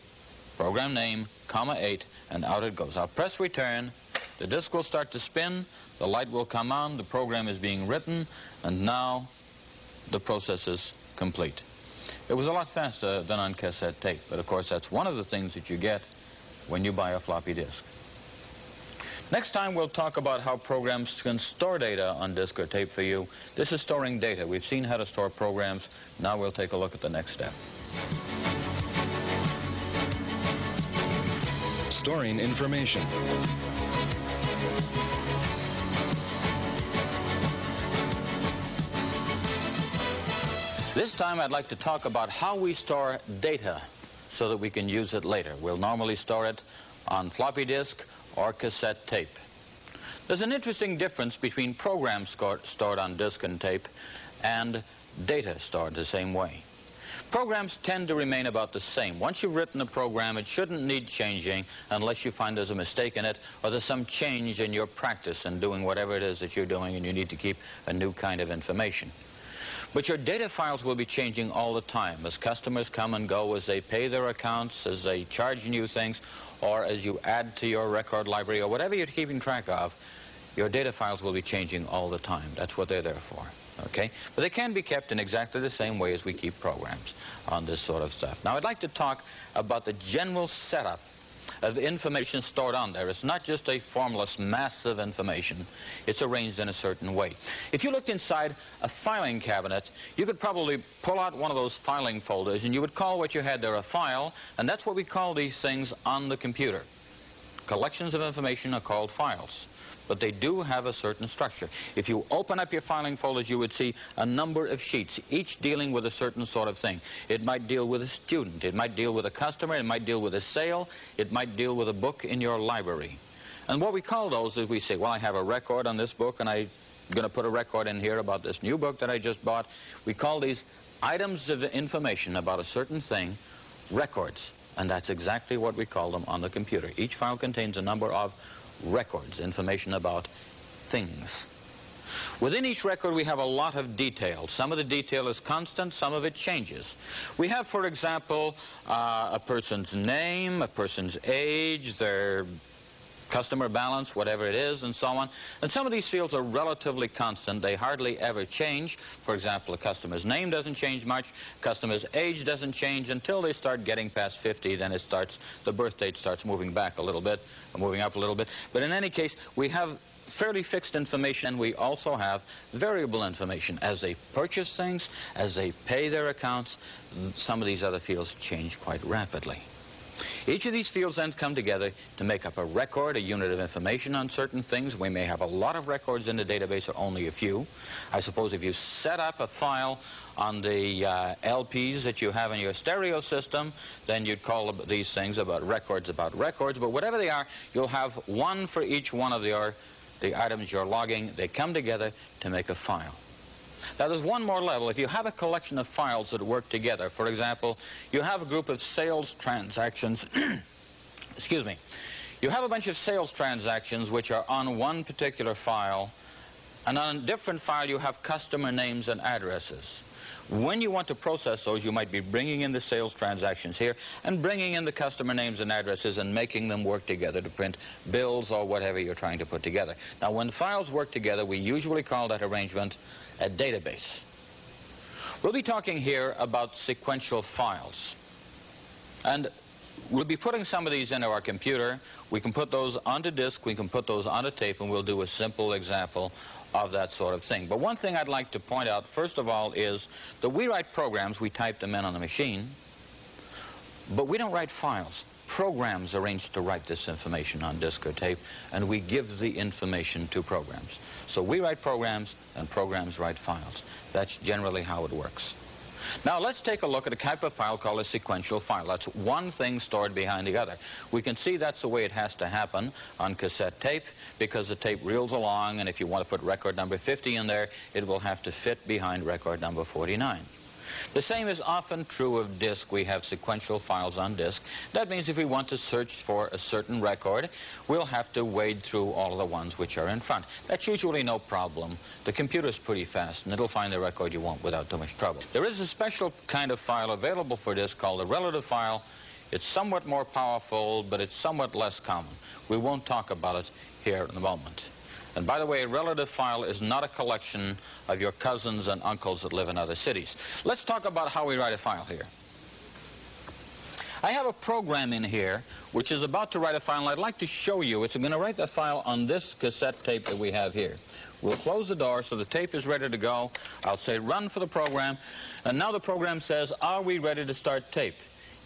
program name, comma 8, and out it goes. I'll press return. The disk will start to spin. The light will come on. The program is being written. And now the process is complete. It was a lot faster than on cassette tape, but of course that's one of the things that you get when you buy a floppy disk. Next time we'll talk about how programs can store data on disk or tape for you. This is storing data. We've seen how to store programs. Now we'll take a look at the next step. Storing information. This time I'd like to talk about how we store data so that we can use it later. We'll normally store it on floppy disk or cassette tape. There's an interesting difference between programs stored on disk and tape and data stored the same way. Programs tend to remain about the same. Once you've written a program, it shouldn't need changing unless you find there's a mistake in it or there's some change in your practice in doing whatever it is that you're doing and you need to keep a new kind of information. But your data files will be changing all the time as customers come and go, as they pay their accounts, as they charge new things, or as you add to your record library, or whatever you're keeping track of, your data files will be changing all the time. That's what they're there for. Okay? But they can be kept in exactly the same way as we keep programs on this sort of stuff. Now, I'd like to talk about the general setup of information stored on there. It's not just a formless mass of information. It's arranged in a certain way. If you looked inside a filing cabinet, you could probably pull out one of those filing folders and you would call what you had there a file, and that's what we call these things on the computer. Collections of information are called files but they do have a certain structure. If you open up your filing folders, you would see a number of sheets, each dealing with a certain sort of thing. It might deal with a student, it might deal with a customer, it might deal with a sale, it might deal with a book in your library. And what we call those is we say, well, I have a record on this book, and I'm going to put a record in here about this new book that I just bought. We call these items of information about a certain thing records. And that's exactly what we call them on the computer. Each file contains a number of records, information about things. Within each record, we have a lot of detail. Some of the detail is constant, some of it changes. We have, for example, uh, a person's name, a person's age, their customer balance, whatever it is, and so on. And some of these fields are relatively constant. They hardly ever change. For example, a customer's name doesn't change much. Customer's age doesn't change until they start getting past 50. Then it starts, the birth date starts moving back a little bit, moving up a little bit. But in any case, we have fairly fixed information, and we also have variable information. As they purchase things, as they pay their accounts, some of these other fields change quite rapidly. Each of these fields then come together to make up a record, a unit of information on certain things. We may have a lot of records in the database or only a few. I suppose if you set up a file on the uh, LPs that you have in your stereo system, then you'd call these things about records about records. But whatever they are, you'll have one for each one of your, the items you're logging. They come together to make a file. Now there's one more level. If you have a collection of files that work together, for example, you have a group of sales transactions, excuse me, you have a bunch of sales transactions which are on one particular file, and on a different file you have customer names and addresses. When you want to process those, you might be bringing in the sales transactions here and bringing in the customer names and addresses and making them work together to print bills or whatever you're trying to put together. Now, when files work together, we usually call that arrangement a database. We'll be talking here about sequential files. And we'll be putting some of these into our computer. We can put those onto disk, we can put those onto tape, and we'll do a simple example of that sort of thing. But one thing I'd like to point out, first of all, is that we write programs, we type them in on the machine, but we don't write files. Programs arrange to write this information on disk or tape, and we give the information to programs. So we write programs and programs write files. That's generally how it works. Now let's take a look at a type of file called a sequential file. That's one thing stored behind the other. We can see that's the way it has to happen on cassette tape because the tape reels along and if you want to put record number 50 in there, it will have to fit behind record number 49. The same is often true of disk. We have sequential files on disk. That means if we want to search for a certain record, we'll have to wade through all of the ones which are in front. That's usually no problem. The computer's pretty fast, and it'll find the record you want without too much trouble. There is a special kind of file available for disk called a relative file. It's somewhat more powerful, but it's somewhat less common. We won't talk about it here in a moment. And by the way, a relative file is not a collection of your cousins and uncles that live in other cities. Let's talk about how we write a file here. I have a program in here which is about to write a file, I'd like to show you. It's going to write the file on this cassette tape that we have here. We'll close the door so the tape is ready to go. I'll say run for the program, and now the program says, are we ready to start tape?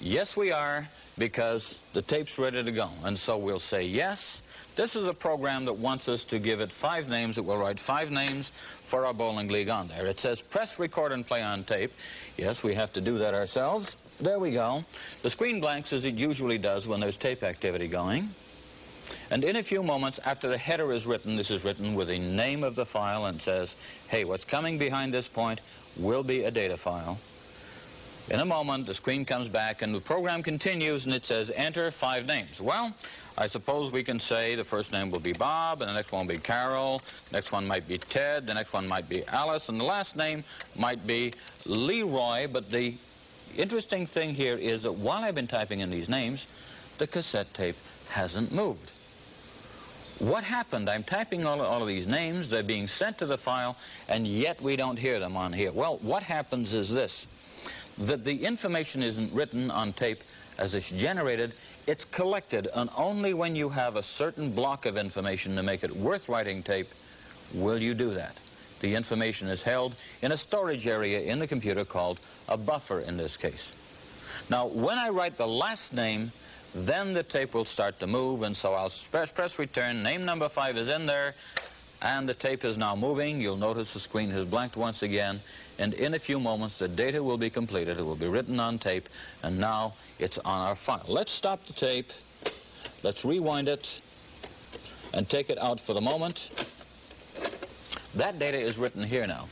Yes, we are, because the tape's ready to go. And so we'll say yes, this is a program that wants us to give it five names. It will write five names for our bowling league on there. It says press record and play on tape. Yes, we have to do that ourselves. There we go. The screen blanks as it usually does when there's tape activity going. And in a few moments, after the header is written, this is written with the name of the file and says, hey, what's coming behind this point will be a data file. In a moment, the screen comes back and the program continues and it says enter five names. Well, I suppose we can say the first name will be Bob, and the next one will be Carol, the next one might be Ted, the next one might be Alice, and the last name might be Leroy. But the interesting thing here is that while I've been typing in these names, the cassette tape hasn't moved. What happened? I'm typing all, all of these names, they're being sent to the file, and yet we don't hear them on here. Well, what happens is this, that the information isn't written on tape as it's generated, it's collected, and only when you have a certain block of information to make it worth writing tape will you do that. The information is held in a storage area in the computer called a buffer in this case. Now, when I write the last name, then the tape will start to move, and so I'll press, press return. Name number five is in there, and the tape is now moving. You'll notice the screen has blanked once again, and in a few moments the data will be completed. It will be written on tape, and now it's on our file. Let's stop the tape. Let's rewind it. and take it out for the moment. That data is written here now.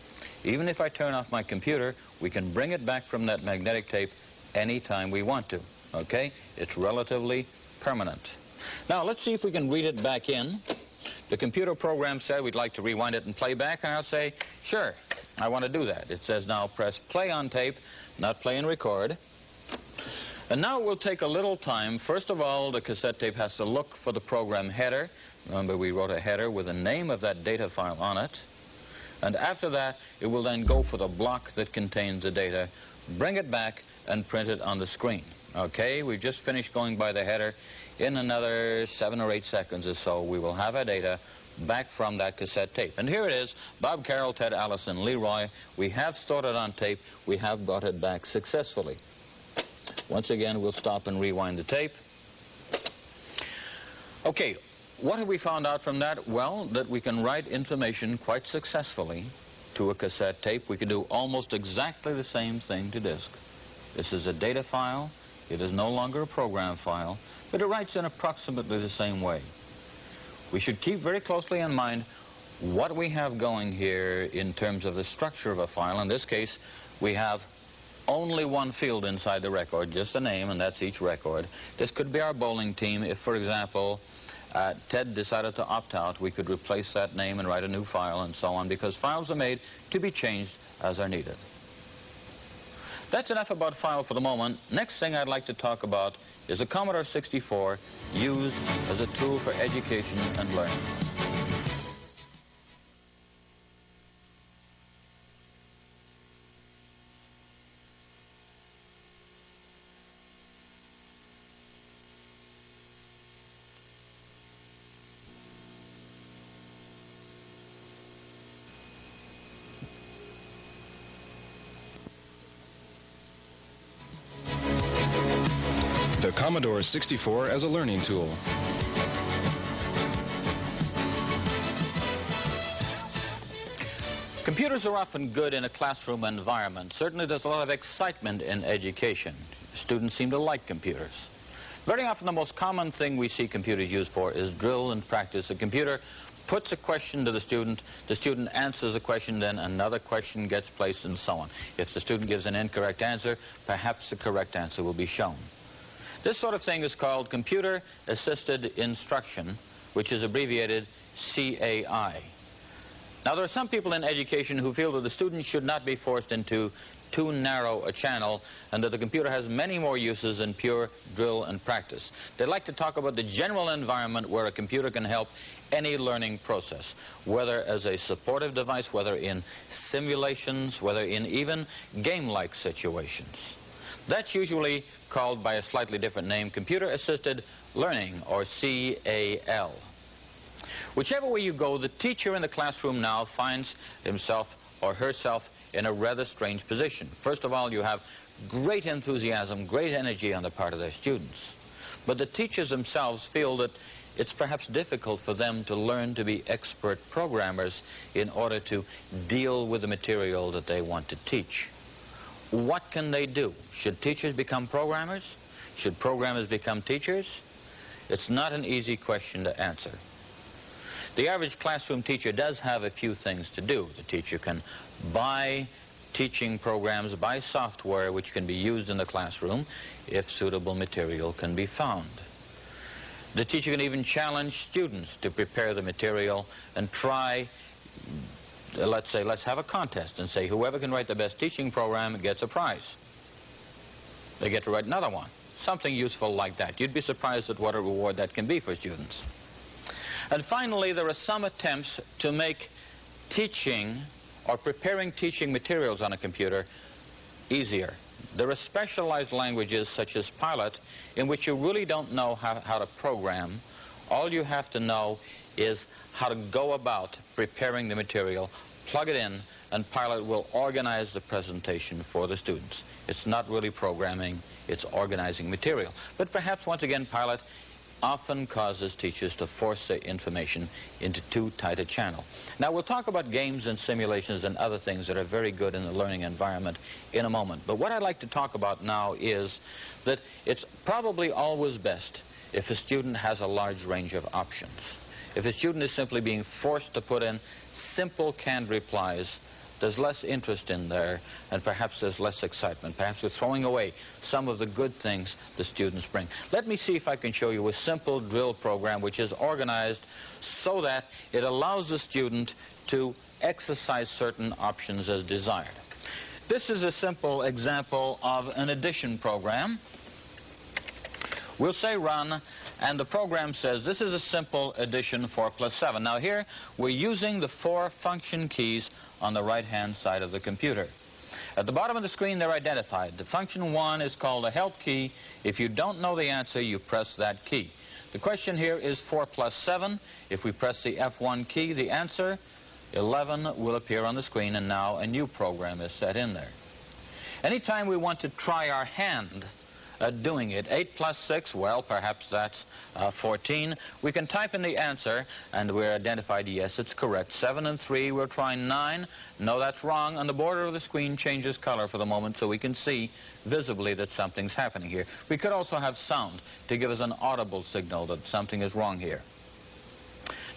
Even if I turn off my computer, we can bring it back from that magnetic tape anytime we want to. Okay? It's relatively permanent. Now, let's see if we can read it back in. The computer program said we'd like to rewind it and play back, and I'll say, sure, I want to do that. It says now press play on tape, not play and record. And now it will take a little time. First of all, the cassette tape has to look for the program header. Remember, we wrote a header with the name of that data file on it. And after that, it will then go for the block that contains the data, bring it back, and print it on the screen. Okay, we've just finished going by the header. In another seven or eight seconds or so, we will have our data back from that cassette tape. And here it is, Bob Carol, Ted Allison, Leroy. We have stored it on tape. We have brought it back successfully. Once again, we'll stop and rewind the tape. Okay, what have we found out from that? Well, that we can write information quite successfully to a cassette tape. We can do almost exactly the same thing to disk. This is a data file. It is no longer a program file, but it writes in approximately the same way. We should keep very closely in mind what we have going here in terms of the structure of a file. In this case, we have only one field inside the record, just a name, and that's each record. This could be our bowling team if, for example, uh, Ted decided to opt out. We could replace that name and write a new file and so on because files are made to be changed as are needed. That's enough about file for the moment. Next thing I'd like to talk about is a Commodore 64 used as a tool for education and learning. Commodore 64 as a learning tool. Computers are often good in a classroom environment. Certainly there's a lot of excitement in education. Students seem to like computers. Very often the most common thing we see computers used for is drill and practice. A computer puts a question to the student, the student answers the question, then another question gets placed and so on. If the student gives an incorrect answer, perhaps the correct answer will be shown. This sort of thing is called Computer Assisted Instruction, which is abbreviated CAI. Now, there are some people in education who feel that the student should not be forced into too narrow a channel and that the computer has many more uses than pure drill and practice. They like to talk about the general environment where a computer can help any learning process, whether as a supportive device, whether in simulations, whether in even game-like situations. That's usually called by a slightly different name, Computer Assisted Learning, or CAL. Whichever way you go, the teacher in the classroom now finds himself or herself in a rather strange position. First of all, you have great enthusiasm, great energy on the part of their students. But the teachers themselves feel that it's perhaps difficult for them to learn to be expert programmers in order to deal with the material that they want to teach. What can they do? Should teachers become programmers? Should programmers become teachers? It's not an easy question to answer. The average classroom teacher does have a few things to do. The teacher can buy teaching programs, buy software which can be used in the classroom if suitable material can be found. The teacher can even challenge students to prepare the material and try Uh, let's say, let's have a contest and say whoever can write the best teaching program gets a prize. They get to write another one. Something useful like that. You'd be surprised at what a reward that can be for students. And finally, there are some attempts to make teaching or preparing teaching materials on a computer easier. There are specialized languages such as Pilot in which you really don't know how, how to program. All you have to know is how to go about preparing the material, plug it in, and Pilot will organize the presentation for the students. It's not really programming, it's organizing material. But perhaps, once again, Pilot often causes teachers to force their information into too tight a channel. Now, we'll talk about games and simulations and other things that are very good in the learning environment in a moment. But what I'd like to talk about now is that it's probably always best if a student has a large range of options. If a student is simply being forced to put in simple canned replies, there's less interest in there, and perhaps there's less excitement. Perhaps we're throwing away some of the good things the students bring. Let me see if I can show you a simple drill program which is organized so that it allows the student to exercise certain options as desired. This is a simple example of an addition program. We'll say run, and the program says this is a simple addition 4 plus 7. Now here, we're using the four function keys on the right-hand side of the computer. At the bottom of the screen, they're identified. The function 1 is called a help key. If you don't know the answer, you press that key. The question here is 4 plus 7. If we press the F1 key, the answer 11 will appear on the screen, and now a new program is set in there. Anytime we want to try our hand doing it, 8 plus 6, well, perhaps that's uh, 14. We can type in the answer, and we're identified, yes, it's correct. 7 and 3, we're trying 9. No, that's wrong. And the border of the screen changes color for the moment so we can see visibly that something's happening here. We could also have sound to give us an audible signal that something is wrong here.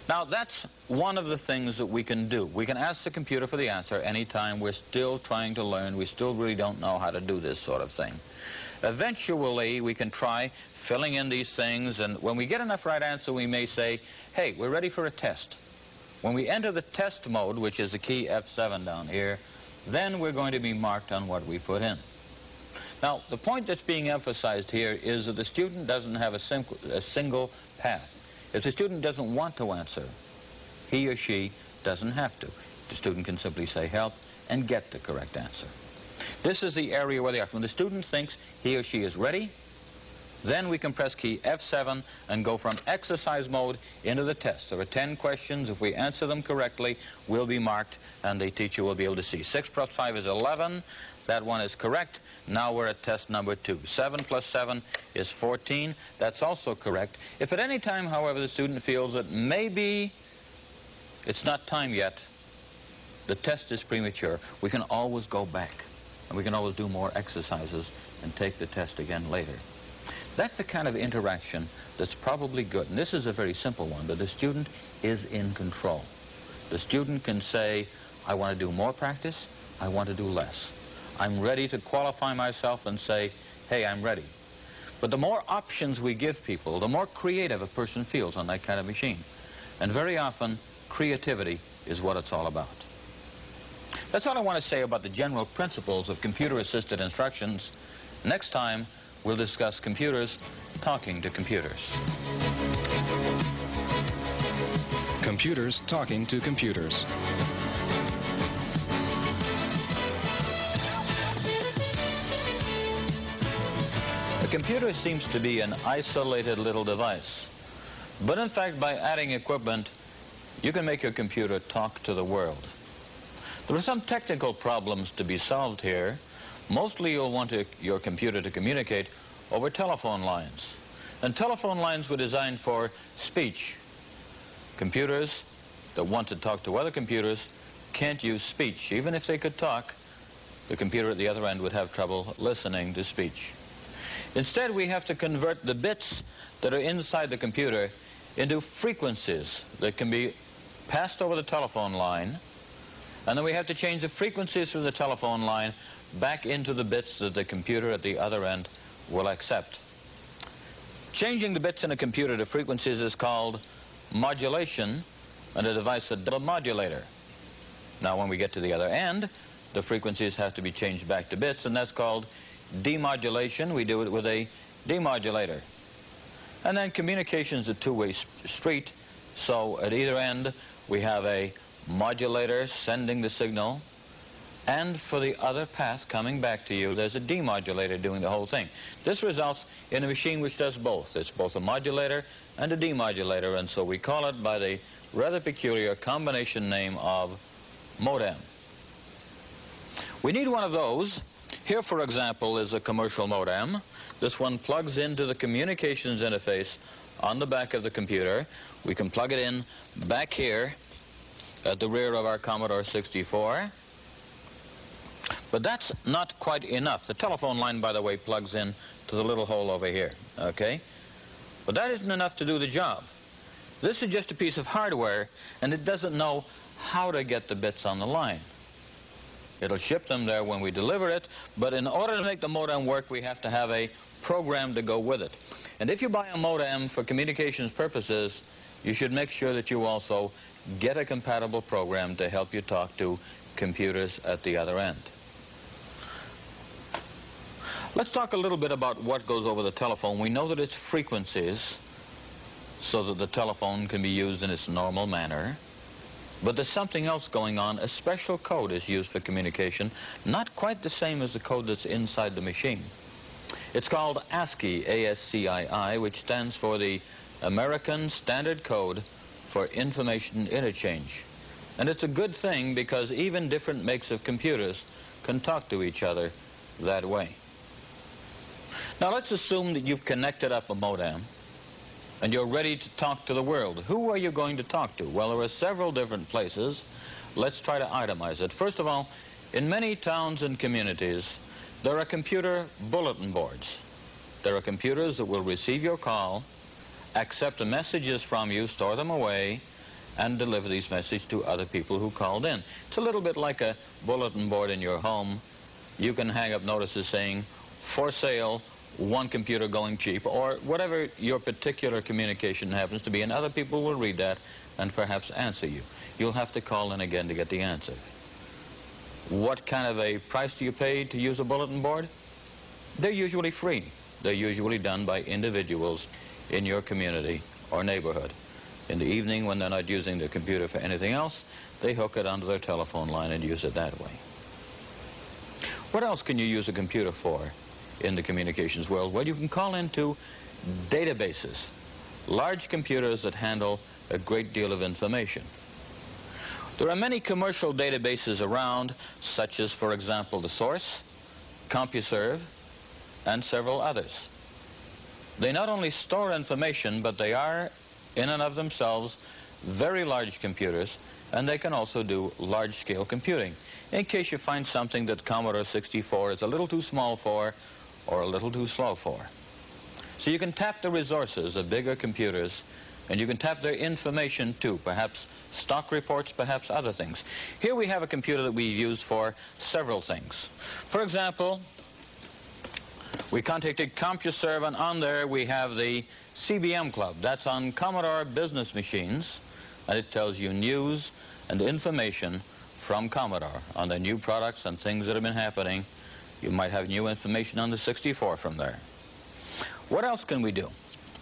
Now, that's one of the things that we can do. We can ask the computer for the answer anytime we're still trying to learn. We still really don't know how to do this sort of thing. Eventually, we can try filling in these things, and when we get enough right answer, we may say, hey, we're ready for a test. When we enter the test mode, which is the key F7 down here, then we're going to be marked on what we put in. Now, the point that's being emphasized here is that the student doesn't have a, a single path. If the student doesn't want to answer, he or she doesn't have to. The student can simply say help and get the correct answer. This is the area where they are. When the student thinks he or she is ready, then we can press key F7 and go from exercise mode into the test. There are 10 questions. If we answer them correctly, we'll be marked, and the teacher will be able to see. 6 plus 5 is 11. That one is correct. Now we're at test number two. 7 plus 7 is 14. That's also correct. If at any time, however, the student feels that maybe it's not time yet, the test is premature, we can always go back. And we can always do more exercises and take the test again later. That's the kind of interaction that's probably good. And this is a very simple one, but the student is in control. The student can say, I want to do more practice, I want to do less. I'm ready to qualify myself and say, hey, I'm ready. But the more options we give people, the more creative a person feels on that kind of machine. And very often, creativity is what it's all about. That's all I want to say about the general principles of computer-assisted instructions. Next time, we'll discuss computers talking to computers. Computers talking to computers. A computer seems to be an isolated little device. But in fact, by adding equipment, you can make your computer talk to the world. There are some technical problems to be solved here. Mostly you'll want to, your computer to communicate over telephone lines. And telephone lines were designed for speech. Computers that want to talk to other computers can't use speech. Even if they could talk, the computer at the other end would have trouble listening to speech. Instead, we have to convert the bits that are inside the computer into frequencies that can be passed over the telephone line and then we have to change the frequencies through the telephone line back into the bits that the computer at the other end will accept. Changing the bits in a computer to frequencies is called modulation, and a device a double modulator. Now when we get to the other end, the frequencies have to be changed back to bits, and that's called demodulation. We do it with a demodulator. And then communication is a two-way street, so at either end we have a modulator sending the signal, and for the other path coming back to you, there's a demodulator doing the whole thing. This results in a machine which does both. It's both a modulator and a demodulator, and so we call it by the rather peculiar combination name of modem. We need one of those. Here, for example, is a commercial modem. This one plugs into the communications interface on the back of the computer. We can plug it in back here at the rear of our Commodore 64. But that's not quite enough. The telephone line, by the way, plugs in to the little hole over here, okay? But that isn't enough to do the job. This is just a piece of hardware, and it doesn't know how to get the bits on the line. It'll ship them there when we deliver it, but in order to make the modem work, we have to have a program to go with it. And if you buy a modem for communications purposes, you should make sure that you also get a compatible program to help you talk to computers at the other end. Let's talk a little bit about what goes over the telephone. We know that it's frequencies so that the telephone can be used in its normal manner. But there's something else going on. A special code is used for communication, not quite the same as the code that's inside the machine. It's called ASCII, A-S-C-I-I, which stands for the American Standard Code for Information Interchange. And it's a good thing because even different makes of computers can talk to each other that way. Now let's assume that you've connected up a modem and you're ready to talk to the world. Who are you going to talk to? Well, there are several different places. Let's try to itemize it. First of all, in many towns and communities, there are computer bulletin boards. There are computers that will receive your call, accept the messages from you, store them away, and deliver these messages to other people who called in. It's a little bit like a bulletin board in your home. You can hang up notices saying, for sale, one computer going cheap, or whatever your particular communication happens to be, and other people will read that and perhaps answer you. You'll have to call in again to get the answer. What kind of a price do you pay to use a bulletin board? They're usually free. They're usually done by individuals in your community or neighborhood. In the evening, when they're not using the computer for anything else, they hook it onto their telephone line and use it that way. What else can you use a computer for? in the communications world? Well, you can call into databases, large computers that handle a great deal of information. There are many commercial databases around, such as, for example, the Source, CompuServe, and several others. They not only store information, but they are, in and of themselves, very large computers, and they can also do large-scale computing. In case you find something that Commodore 64 is a little too small for, or a little too slow for. So you can tap the resources of bigger computers and you can tap their information too, perhaps stock reports, perhaps other things. Here we have a computer that we've used for several things. For example, we contacted CompuServe and on there we have the CBM Club. That's on Commodore business machines and it tells you news and information from Commodore on the new products and things that have been happening you might have new information on the 64 from there. What else can we do?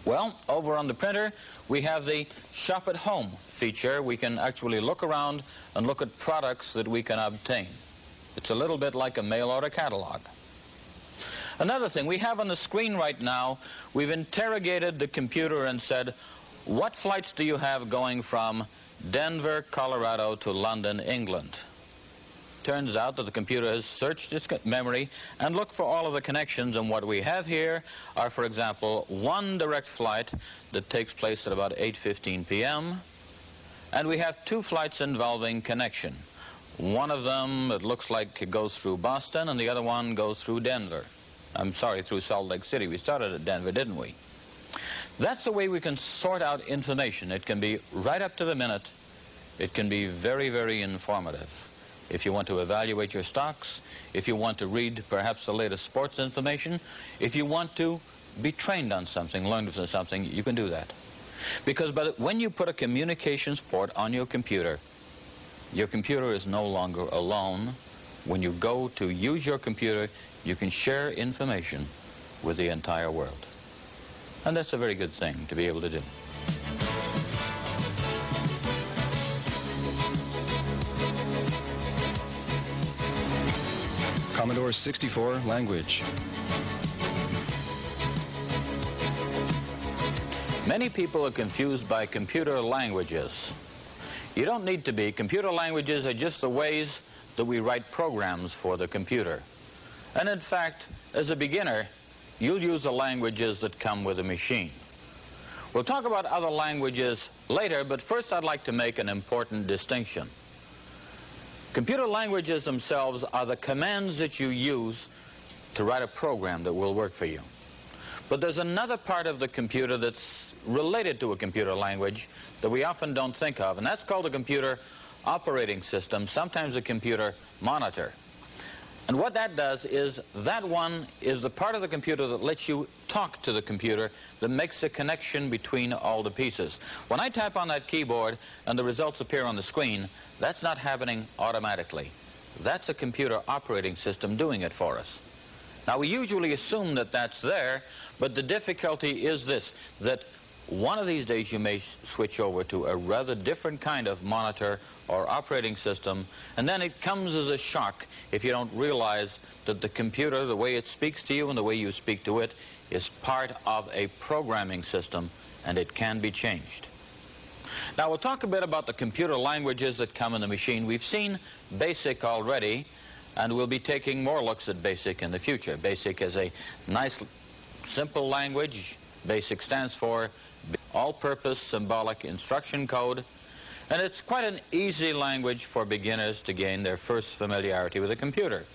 Well, over on the printer, we have the Shop at Home feature. We can actually look around and look at products that we can obtain. It's a little bit like a mail order catalog. Another thing, we have on the screen right now, we've interrogated the computer and said, what flights do you have going from Denver, Colorado to London, England? turns out that the computer has searched its memory and looked for all of the connections. And what we have here are, for example, one direct flight that takes place at about 8.15 p.m. And we have two flights involving connection. One of them, it looks like it goes through Boston, and the other one goes through Denver. I'm sorry, through Salt Lake City. We started at Denver, didn't we? That's the way we can sort out information. It can be right up to the minute. It can be very, very informative if you want to evaluate your stocks, if you want to read perhaps the latest sports information, if you want to be trained on something, learn something, you can do that. Because the, when you put a communications port on your computer, your computer is no longer alone. When you go to use your computer, you can share information with the entire world. And that's a very good thing to be able to do. Commodore 64 language. Many people are confused by computer languages. You don't need to be. Computer languages are just the ways that we write programs for the computer. And in fact, as a beginner, you'll use the languages that come with the machine. We'll talk about other languages later, but first I'd like to make an important distinction. Computer languages themselves are the commands that you use to write a program that will work for you. But there's another part of the computer that's related to a computer language that we often don't think of, and that's called a computer operating system, sometimes a computer monitor. And what that does is that one is the part of the computer that lets you talk to the computer that makes the connection between all the pieces. When I tap on that keyboard and the results appear on the screen, that's not happening automatically. That's a computer operating system doing it for us. Now we usually assume that that's there, but the difficulty is this, that one of these days you may switch over to a rather different kind of monitor or operating system, and then it comes as a shock if you don't realize that the computer, the way it speaks to you and the way you speak to it, is part of a programming system, and it can be changed. Now we'll talk a bit about the computer languages that come in the machine. We've seen BASIC already, and we'll be taking more looks at BASIC in the future. BASIC is a nice, simple language. BASIC stands for all-purpose symbolic instruction code. And it's quite an easy language for beginners to gain their first familiarity with a computer.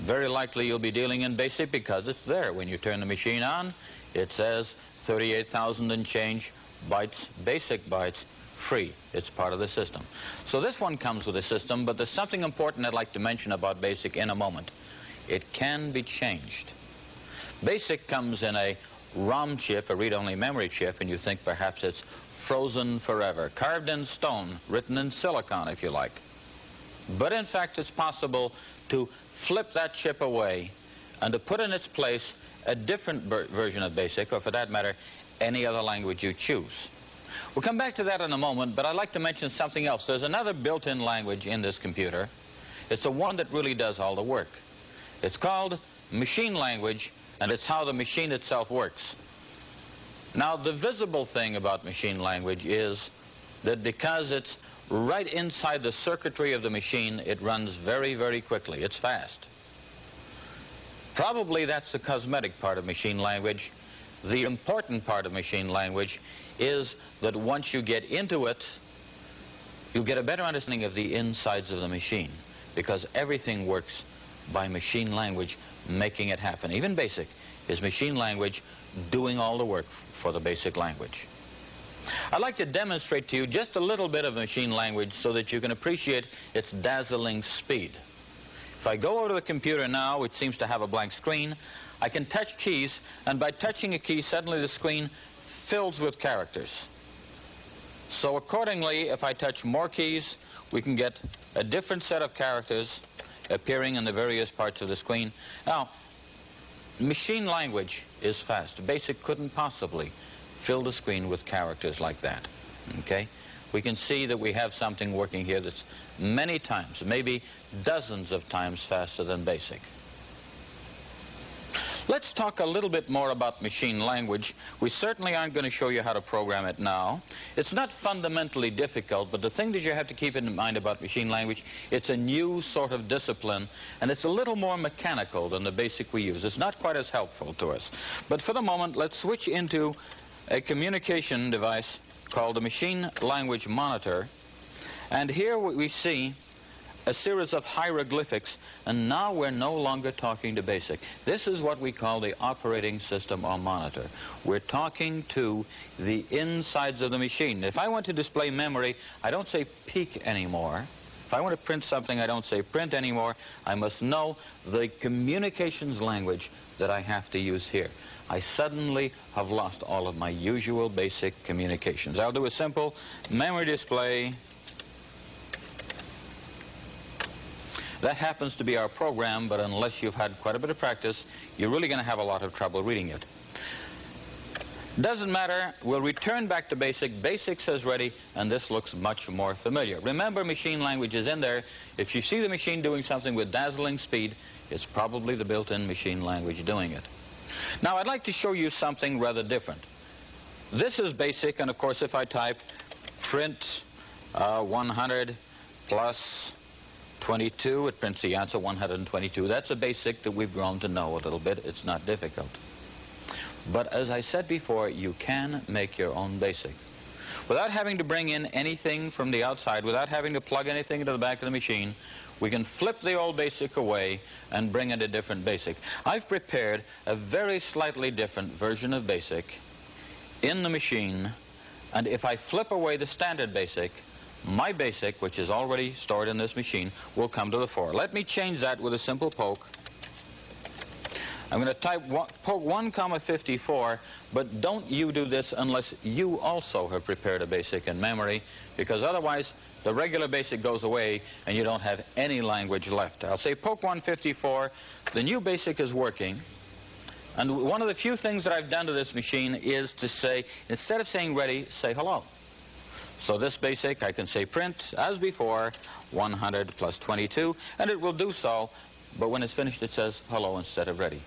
Very likely you'll be dealing in BASIC because it's there. When you turn the machine on, it says 38,000 and change bytes, basic bytes, free. It's part of the system. So this one comes with a system, but there's something important I'd like to mention about BASIC in a moment. It can be changed. BASIC comes in a ROM chip, a read-only memory chip, and you think perhaps it's frozen forever, carved in stone, written in silicon, if you like. But in fact, it's possible to flip that chip away and to put in its place a different version of BASIC, or for that matter, any other language you choose. We'll come back to that in a moment, but I'd like to mention something else. There's another built-in language in this computer. It's the one that really does all the work. It's called machine language, and it's how the machine itself works. Now, the visible thing about machine language is that because it's right inside the circuitry of the machine, it runs very, very quickly. It's fast. Probably that's the cosmetic part of machine language. The important part of machine language is that once you get into it, you get a better understanding of the insides of the machine because everything works by machine language making it happen. Even BASIC is machine language doing all the work for the basic language. I'd like to demonstrate to you just a little bit of machine language so that you can appreciate its dazzling speed. If I go over to the computer now, which seems to have a blank screen, I can touch keys, and by touching a key, suddenly the screen fills with characters. So accordingly, if I touch more keys, we can get a different set of characters appearing in the various parts of the screen. Now, machine language is fast. BASIC couldn't possibly fill the screen with characters like that. Okay? We can see that we have something working here that's many times, maybe dozens of times faster than BASIC. Let's talk a little bit more about machine language. We certainly aren't going to show you how to program it now. It's not fundamentally difficult, but the thing that you have to keep in mind about machine language, it's a new sort of discipline, and it's a little more mechanical than the basic we use. It's not quite as helpful to us. But for the moment, let's switch into a communication device called the Machine Language Monitor. And here we see a series of hieroglyphics, and now we're no longer talking to BASIC. This is what we call the operating system or monitor. We're talking to the insides of the machine. If I want to display memory, I don't say peek anymore. If I want to print something, I don't say print anymore. I must know the communications language that I have to use here. I suddenly have lost all of my usual basic communications. I'll do a simple memory display That happens to be our program, but unless you've had quite a bit of practice, you're really going to have a lot of trouble reading it. Doesn't matter. We'll return back to BASIC. BASIC says ready, and this looks much more familiar. Remember, machine language is in there. If you see the machine doing something with dazzling speed, it's probably the built-in machine language doing it. Now, I'd like to show you something rather different. This is BASIC, and of course, if I type print uh, 100 plus 22, it prints the answer 122. That's a basic that we've grown to know a little bit. It's not difficult. But as I said before, you can make your own basic. Without having to bring in anything from the outside, without having to plug anything into the back of the machine, we can flip the old BASIC away and bring in a different BASIC. I've prepared a very slightly different version of BASIC in the machine, and if I flip away the standard BASIC, my BASIC, which is already stored in this machine, will come to the fore. Let me change that with a simple poke. I'm going to type one, poke 1 comma 54, but don't you do this unless you also have prepared a basic in memory, because otherwise the regular basic goes away and you don't have any language left. I'll say poke 154, the new basic is working, and one of the few things that I've done to this machine is to say, instead of saying ready, say hello. So this basic, I can say print, as before, 100 plus 22, and it will do so, but when it's finished it says hello instead of ready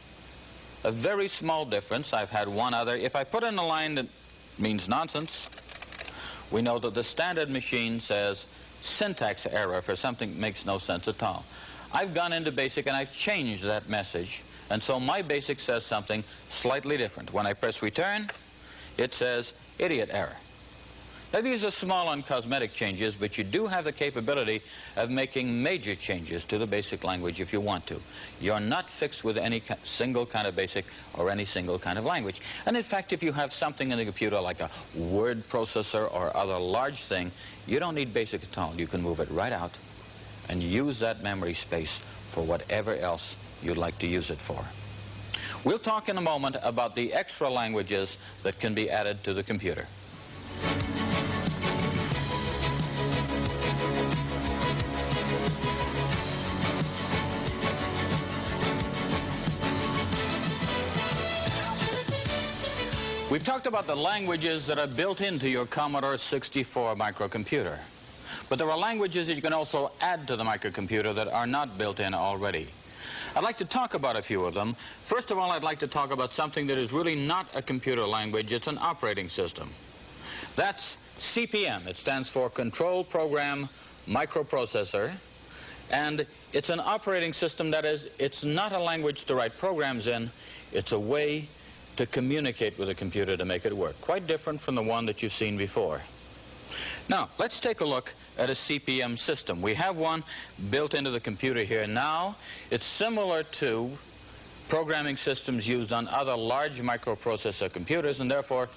a very small difference. I've had one other. If I put in a line that means nonsense, we know that the standard machine says syntax error for something makes no sense at all. I've gone into BASIC and I've changed that message. And so my BASIC says something slightly different. When I press return, it says idiot error. Now, these are small and cosmetic changes, but you do have the capability of making major changes to the basic language if you want to. You're not fixed with any single kind of basic or any single kind of language. And in fact, if you have something in the computer like a word processor or other large thing, you don't need basic at all. You can move it right out and use that memory space for whatever else you'd like to use it for. We'll talk in a moment about the extra languages that can be added to the computer. We've talked about the languages that are built into your Commodore 64 microcomputer. But there are languages that you can also add to the microcomputer that are not built in already. I'd like to talk about a few of them. First of all, I'd like to talk about something that is really not a computer language. It's an operating system. That's CP/M. It stands for Control Program Microprocessor. And it's an operating system that is, it's not a language to write programs in. It's a way to communicate with a computer to make it work. Quite different from the one that you've seen before. Now, let's take a look at a CP/M system. We have one built into the computer here now. It's similar to programming systems used on other large microprocessor computers, and therefore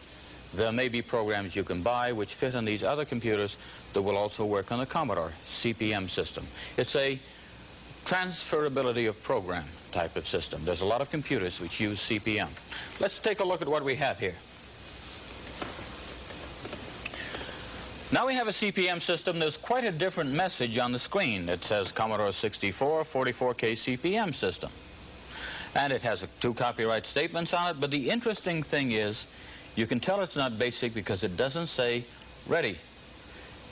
there may be programs you can buy which fit on these other computers that will also work on the Commodore CP/M system. It's a transferability of program type of system. There's a lot of computers which use CP/M. Let's take a look at what we have here. Now we have a CP/M system. There's quite a different message on the screen. It says Commodore 64 44K CP/M system. And it has two copyright statements on it. But the interesting thing is you can tell it's not basic because it doesn't say ready.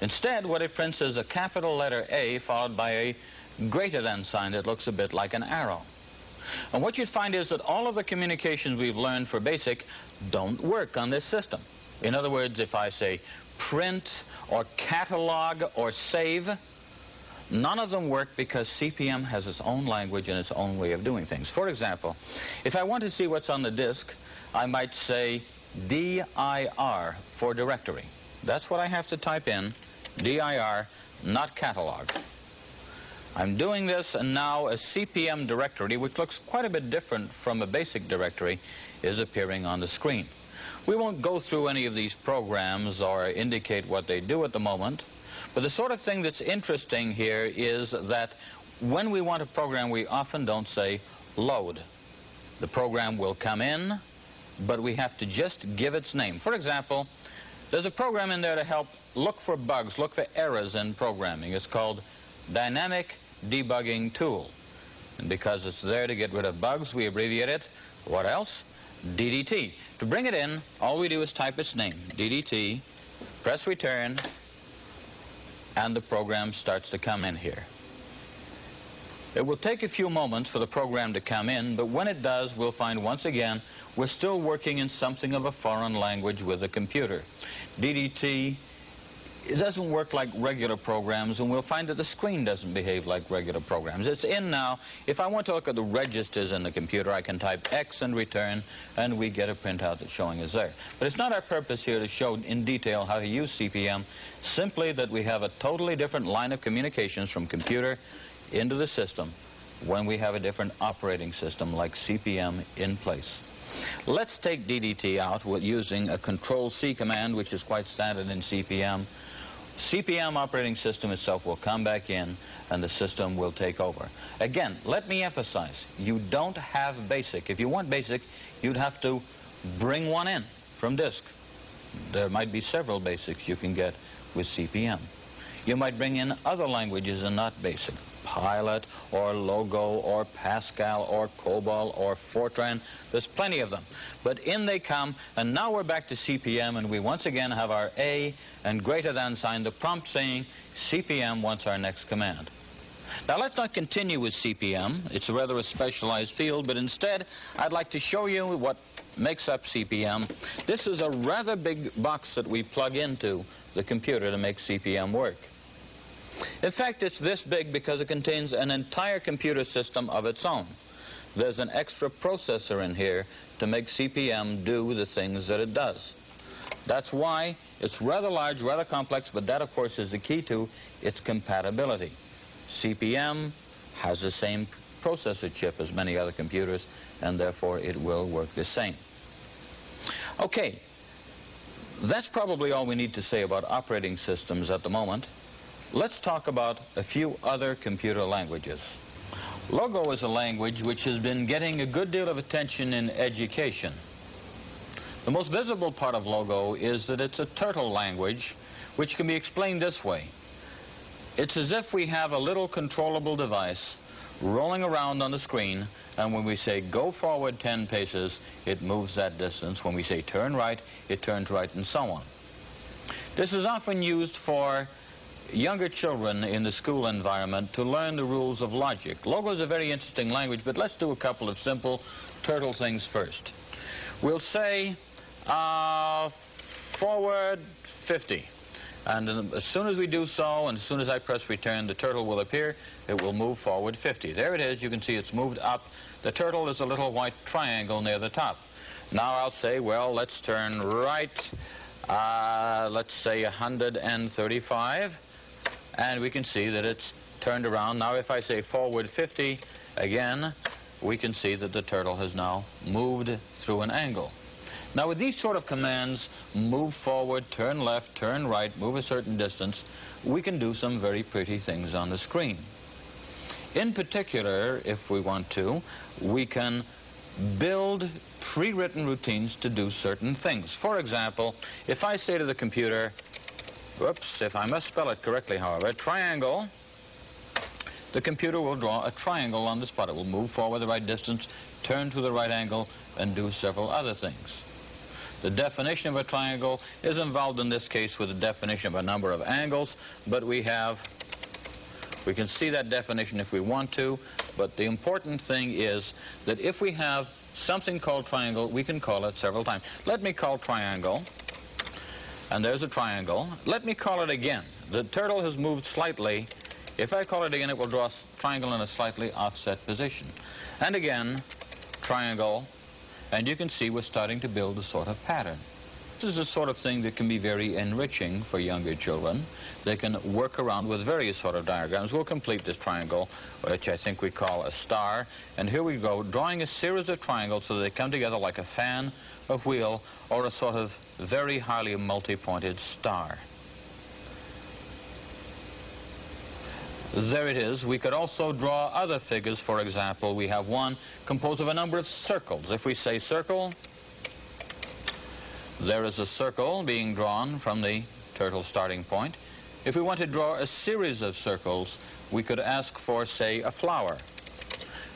Instead, what it prints is a capital letter A followed by a greater than sign that looks a bit like an arrow. And what you'd find is that all of the communications we've learned for BASIC don't work on this system. In other words, if I say print or catalog or save, none of them work because CP/M has its own language and its own way of doing things. For example, if I want to see what's on the disk, I might say dir for directory. That's what I have to type in, dir, not catalog. I'm doing this and now a CP/M directory, which looks quite a bit different from a basic directory, is appearing on the screen. We won't go through any of these programs or indicate what they do at the moment, but the sort of thing that's interesting here is that when we want a program, we often don't say load. The program will come in, but we have to just give its name. For example, there's a program in there to help look for bugs, look for errors in programming. It's called Dynamic debugging tool. And because it's there to get rid of bugs, we abbreviate it, what else? DDT. To bring it in, all we do is type its name, DDT, press return, and the program starts to come in here. It will take a few moments for the program to come in, but when it does, we'll find once again we're still working in something of a foreign language with the computer. DDT it doesn't work like regular programs, and we'll find that the screen doesn't behave like regular programs. It's in now. If I want to look at the registers in the computer, I can type X and return, and we get a printout that's showing us there. But it's not our purpose here to show in detail how to use CP/M, simply that we have a totally different line of communications from computer into the system when we have a different operating system like CP/M in place. Let's take DDT out with using a Control-C command, which is quite standard in CP/M. CP/M operating system itself will come back in and the system will take over. Again, let me emphasize, you don't have BASIC. If you want BASIC, you'd have to bring one in from disk. There might be several BASICs you can get with CP/M. You might bring in other languages and not BASIC. Pilot or Logo or Pascal or COBOL or Fortran. There's plenty of them. But in they come, and now we're back to CP/M, and we once again have our A and greater than sign, the prompt saying CP/M wants our next command. Now let's not continue with CP/M. It's rather a specialized field, but instead I'd like to show you what makes up CP/M. This is a rather big box that we plug into the computer to make CP/M work. In fact, it's this big because it contains an entire computer system of its own. There's an extra processor in here to make CP/M do the things that it does. That's why it's rather large, rather complex, but that, of course, is the key to its compatibility. CP/M has the same processor chip as many other computers, and therefore it will work the same. Okay, that's probably all we need to say about operating systems at the moment. Let's talk about a few other computer languages. Logo is a language which has been getting a good deal of attention in education. The most visible part of Logo is that it's a turtle language which can be explained this way. It's as if we have a little controllable device rolling around on the screen and when we say go forward 10 paces, it moves that distance. When we say turn right, it turns right and so on. This is often used for younger children in the school environment to learn the rules of logic. Logo is a very interesting language, but let's do a couple of simple turtle things first. We'll say uh, forward 50. And as soon as we do so, and as soon as I press return, the turtle will appear. It will move forward 50. There it is. You can see it's moved up. The turtle is a little white triangle near the top. Now I'll say, well, let's turn right, uh, let's say 135 and we can see that it's turned around. Now if I say forward 50, again, we can see that the turtle has now moved through an angle. Now with these sort of commands, move forward, turn left, turn right, move a certain distance, we can do some very pretty things on the screen. In particular, if we want to, we can build pre-written routines to do certain things. For example, if I say to the computer, Whoops, if I must spell it correctly, however, triangle, the computer will draw a triangle on the spot. It will move forward the right distance, turn to the right angle, and do several other things. The definition of a triangle is involved in this case with the definition of a number of angles, but we have, we can see that definition if we want to, but the important thing is that if we have something called triangle, we can call it several times. Let me call triangle and there's a triangle. Let me call it again. The turtle has moved slightly. If I call it again, it will draw a triangle in a slightly offset position. And again, triangle, and you can see we're starting to build a sort of pattern. This is a sort of thing that can be very enriching for younger children. They can work around with various sort of diagrams. We'll complete this triangle, which I think we call a star. And here we go, drawing a series of triangles so they come together like a fan, a wheel, or a sort of very highly multi-pointed star. There it is. We could also draw other figures. For example, we have one composed of a number of circles. If we say circle, there is a circle being drawn from the turtle starting point. If we want to draw a series of circles, we could ask for, say, a flower,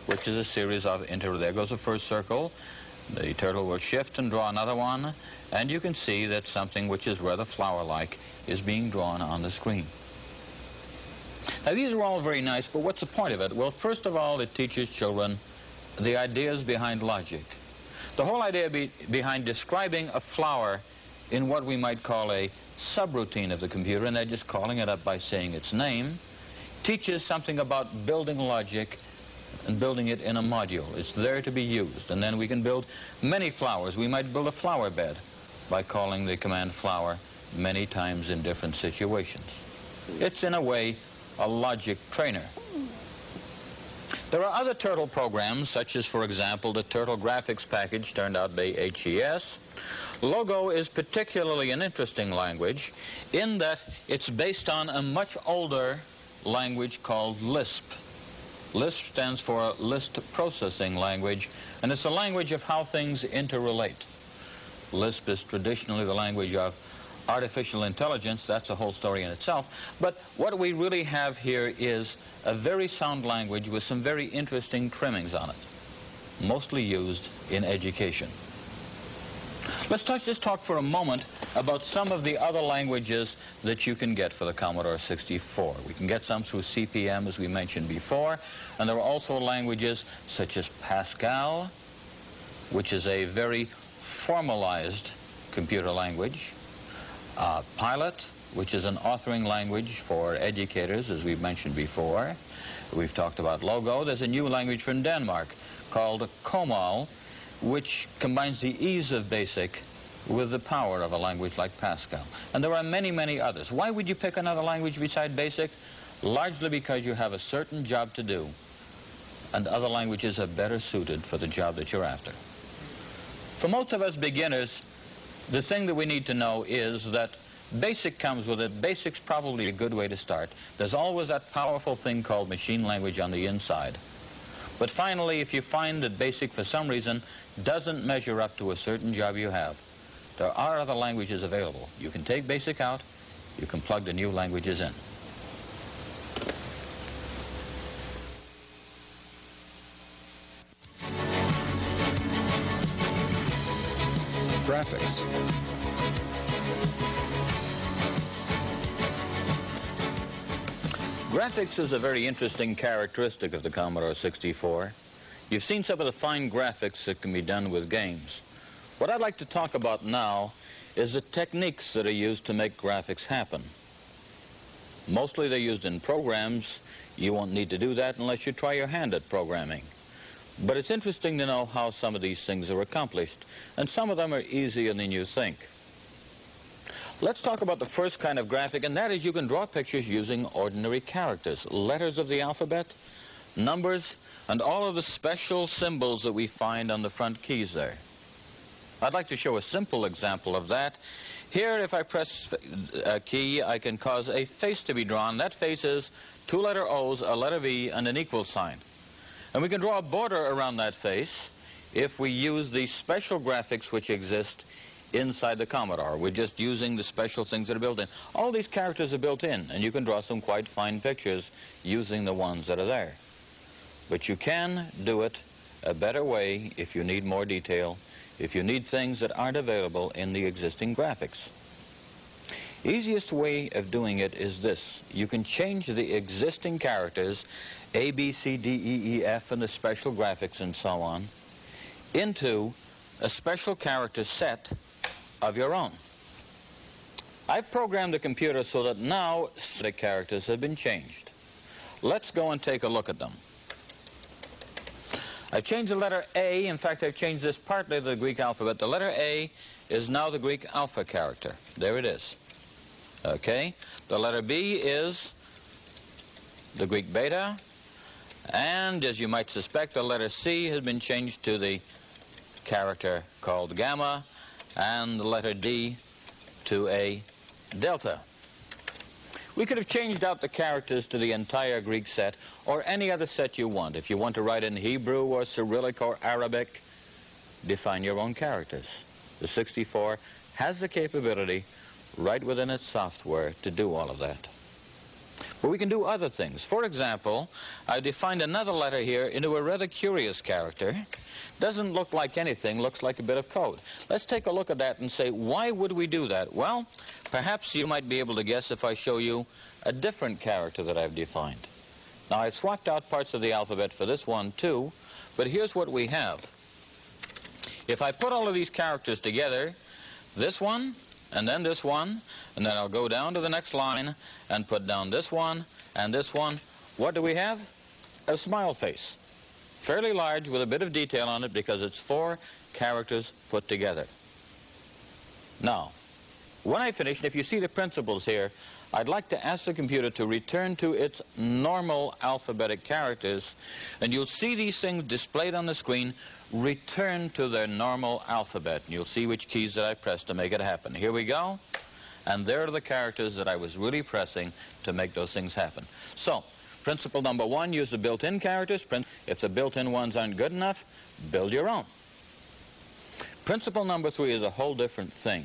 which is a series of inter. There goes the first circle. The turtle will shift and draw another one, and you can see that something which is rather flower-like is being drawn on the screen. Now, these are all very nice, but what's the point of it? Well, first of all, it teaches children the ideas behind logic. The whole idea be behind describing a flower in what we might call a subroutine of the computer, and they're just calling it up by saying its name, teaches something about building logic and building it in a module. It's there to be used. And then we can build many flowers. We might build a flower bed by calling the command flower many times in different situations. It's, in a way, a logic trainer. There are other turtle programs, such as, for example, the Turtle Graphics Package turned out by HES. Logo is particularly an interesting language in that it's based on a much older language called Lisp. LISP stands for List Processing Language, and it's a language of how things interrelate. LISP is traditionally the language of artificial intelligence. That's a whole story in itself. But what we really have here is a very sound language with some very interesting trimmings on it, mostly used in education. Let's touch, just talk for a moment about some of the other languages that you can get for the Commodore 64. We can get some through CP/M, as we mentioned before, and there are also languages such as Pascal, which is a very formalized computer language, uh, Pilot, which is an authoring language for educators, as we've mentioned before. We've talked about Logo. There's a new language from Denmark called COMAL, which combines the ease of BASIC with the power of a language like Pascal. And there are many, many others. Why would you pick another language beside BASIC? Largely because you have a certain job to do, and other languages are better suited for the job that you're after. For most of us beginners, the thing that we need to know is that Basic comes with it. Basic's probably a good way to start. There's always that powerful thing called machine language on the inside. But finally, if you find that BASIC, for some reason, doesn't measure up to a certain job you have, there are other languages available. You can take BASIC out, you can plug the new languages in. Graphics. Graphics is a very interesting characteristic of the Commodore 64. You've seen some of the fine graphics that can be done with games. What I'd like to talk about now is the techniques that are used to make graphics happen. Mostly they're used in programs. You won't need to do that unless you try your hand at programming. But it's interesting to know how some of these things are accomplished, and some of them are easier than you think. Let's talk about the first kind of graphic, and that is you can draw pictures using ordinary characters, letters of the alphabet, numbers, and all of the special symbols that we find on the front keys there. I'd like to show a simple example of that. Here, if I press a key, I can cause a face to be drawn. That face is two letter O's, a letter V, and an equal sign. And we can draw a border around that face if we use the special graphics which exist inside the Commodore. We're just using the special things that are built in. All these characters are built in, and you can draw some quite fine pictures using the ones that are there. But you can do it a better way if you need more detail, if you need things that aren't available in the existing graphics. Easiest way of doing it is this. You can change the existing characters, A, B, C, D, E, E, F, and the special graphics and so on, into a special character set of your own. I've programmed the computer so that now the characters have been changed. Let's go and take a look at them. I've changed the letter A. In fact, I've changed this partly to the Greek alphabet. The letter A is now the Greek alpha character. There it is. Okay? The letter B is the Greek beta. And as you might suspect, the letter C has been changed to the character called gamma and the letter D to a delta. We could have changed out the characters to the entire Greek set or any other set you want. If you want to write in Hebrew or Cyrillic or Arabic, define your own characters. The 64 has the capability right within its software to do all of that. But we can do other things. For example, I defined another letter here into a rather curious character. Doesn't look like anything, looks like a bit of code. Let's take a look at that and say, why would we do that? Well, perhaps you might be able to guess if I show you a different character that I've defined. Now, I've swapped out parts of the alphabet for this one, too, but here's what we have. If I put all of these characters together, this one then this one, and then I'll go down to the next line and put down this one and this one. What do we have? A smile face. Fairly large with a bit of detail on it because it's four characters put together. Now, when I finish, if you see the principles here, I'd like to ask the computer to return to its normal alphabetic characters, and you'll see these things displayed on the screen return to their normal alphabet. And you'll see which keys that I pressed to make it happen. Here we go. And there are the characters that I was really pressing to make those things happen. So, principle number one, use the built-in characters. If the built-in ones aren't good enough, build your own. Principle number three is a whole different thing.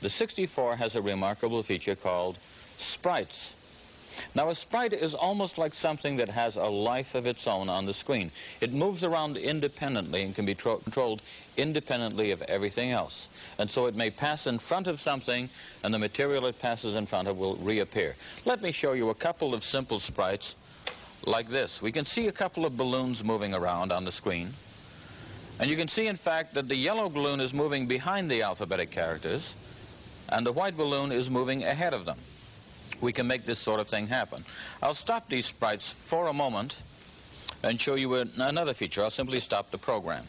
The 64 has a remarkable feature called sprites. Now a sprite is almost like something that has a life of its own on the screen. It moves around independently and can be controlled independently of everything else. And so it may pass in front of something and the material it passes in front of will reappear. Let me show you a couple of simple sprites like this. We can see a couple of balloons moving around on the screen. And you can see, in fact, that the yellow balloon is moving behind the alphabetic characters and the white balloon is moving ahead of them we can make this sort of thing happen. I'll stop these sprites for a moment and show you another feature. I'll simply stop the program.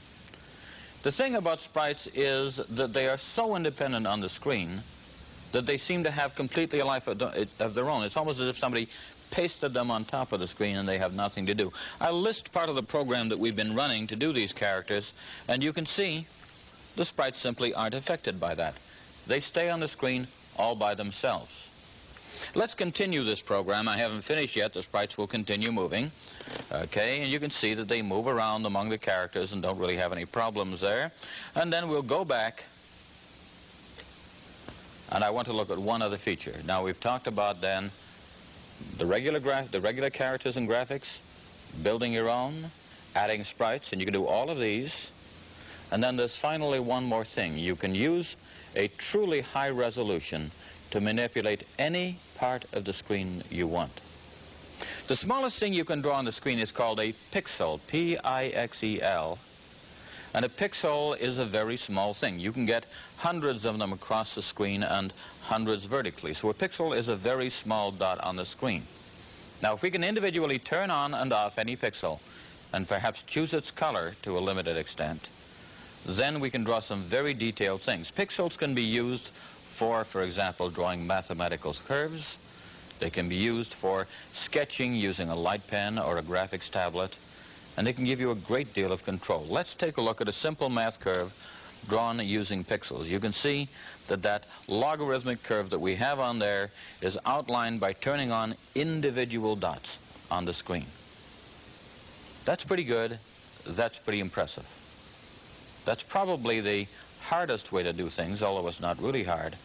The thing about sprites is that they are so independent on the screen that they seem to have completely a life of their own. It's almost as if somebody pasted them on top of the screen and they have nothing to do. I'll list part of the program that we've been running to do these characters, and you can see the sprites simply aren't affected by that. They stay on the screen all by themselves. Let's continue this program. I haven't finished yet. The sprites will continue moving. Okay, and you can see that they move around among the characters and don't really have any problems there. And then we'll go back and I want to look at one other feature. Now we've talked about then the regular the regular characters and graphics, building your own, adding sprites, and you can do all of these. And then there's finally one more thing. You can use a truly high resolution to manipulate any part of the screen you want. The smallest thing you can draw on the screen is called a pixel, P-I-X-E-L. And a pixel is a very small thing. You can get hundreds of them across the screen and hundreds vertically. So a pixel is a very small dot on the screen. Now, if we can individually turn on and off any pixel and perhaps choose its color to a limited extent, then we can draw some very detailed things. Pixels can be used for, for example, drawing mathematical curves. They can be used for sketching using a light pen or a graphics tablet, and they can give you a great deal of control. Let's take a look at a simple math curve drawn using pixels. You can see that that logarithmic curve that we have on there is outlined by turning on individual dots on the screen. That's pretty good. That's pretty impressive. That's probably the hardest way to do things, although it's not really hard.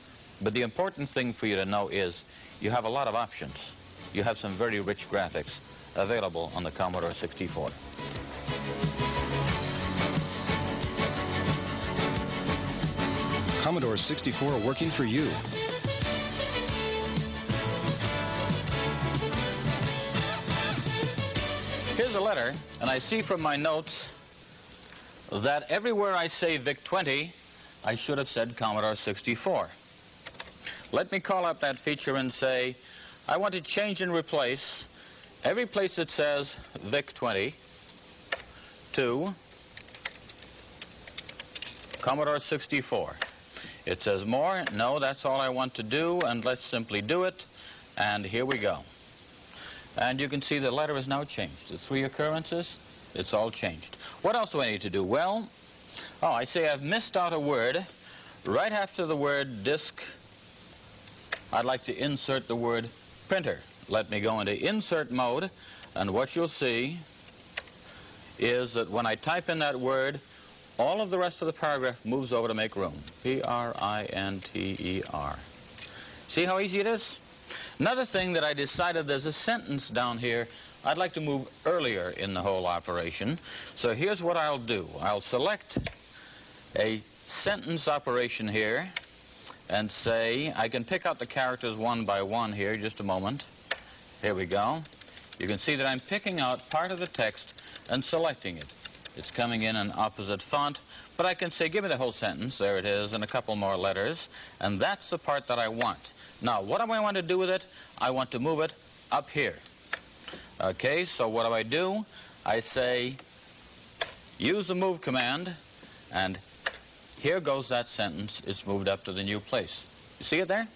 But the important thing for you to know is you have a lot of options. You have some very rich graphics available on the Commodore 64. Commodore 64 working for you. Here's a letter, and I see from my notes that everywhere I say VIC-20, I should have said Commodore 64. Let me call up that feature and say, I want to change and replace every place that says VIC-20 to Commodore 64. It says more. No, that's all I want to do, and let's simply do it. And here we go. And you can see the letter is now changed. The three occurrences, it's all changed. What else do I need to do? Well, oh, I say I've missed out a word right after the word disk I'd like to insert the word printer. Let me go into insert mode, and what you'll see is that when I type in that word, all of the rest of the paragraph moves over to make room. P-R-I-N-T-E-R. See how easy it is? Another thing that I decided there's a sentence down here I'd like to move earlier in the whole operation. So here's what I'll do. I'll select a sentence operation here and say, I can pick out the characters one by one here, just a moment. Here we go. You can see that I'm picking out part of the text and selecting it. It's coming in an opposite font, but I can say, give me the whole sentence. There it is, and a couple more letters. And that's the part that I want. Now, what do I want to do with it? I want to move it up here. Okay, so what do I do? I say, use the move command, and here goes that sentence. It's moved up to the new place. You see it there?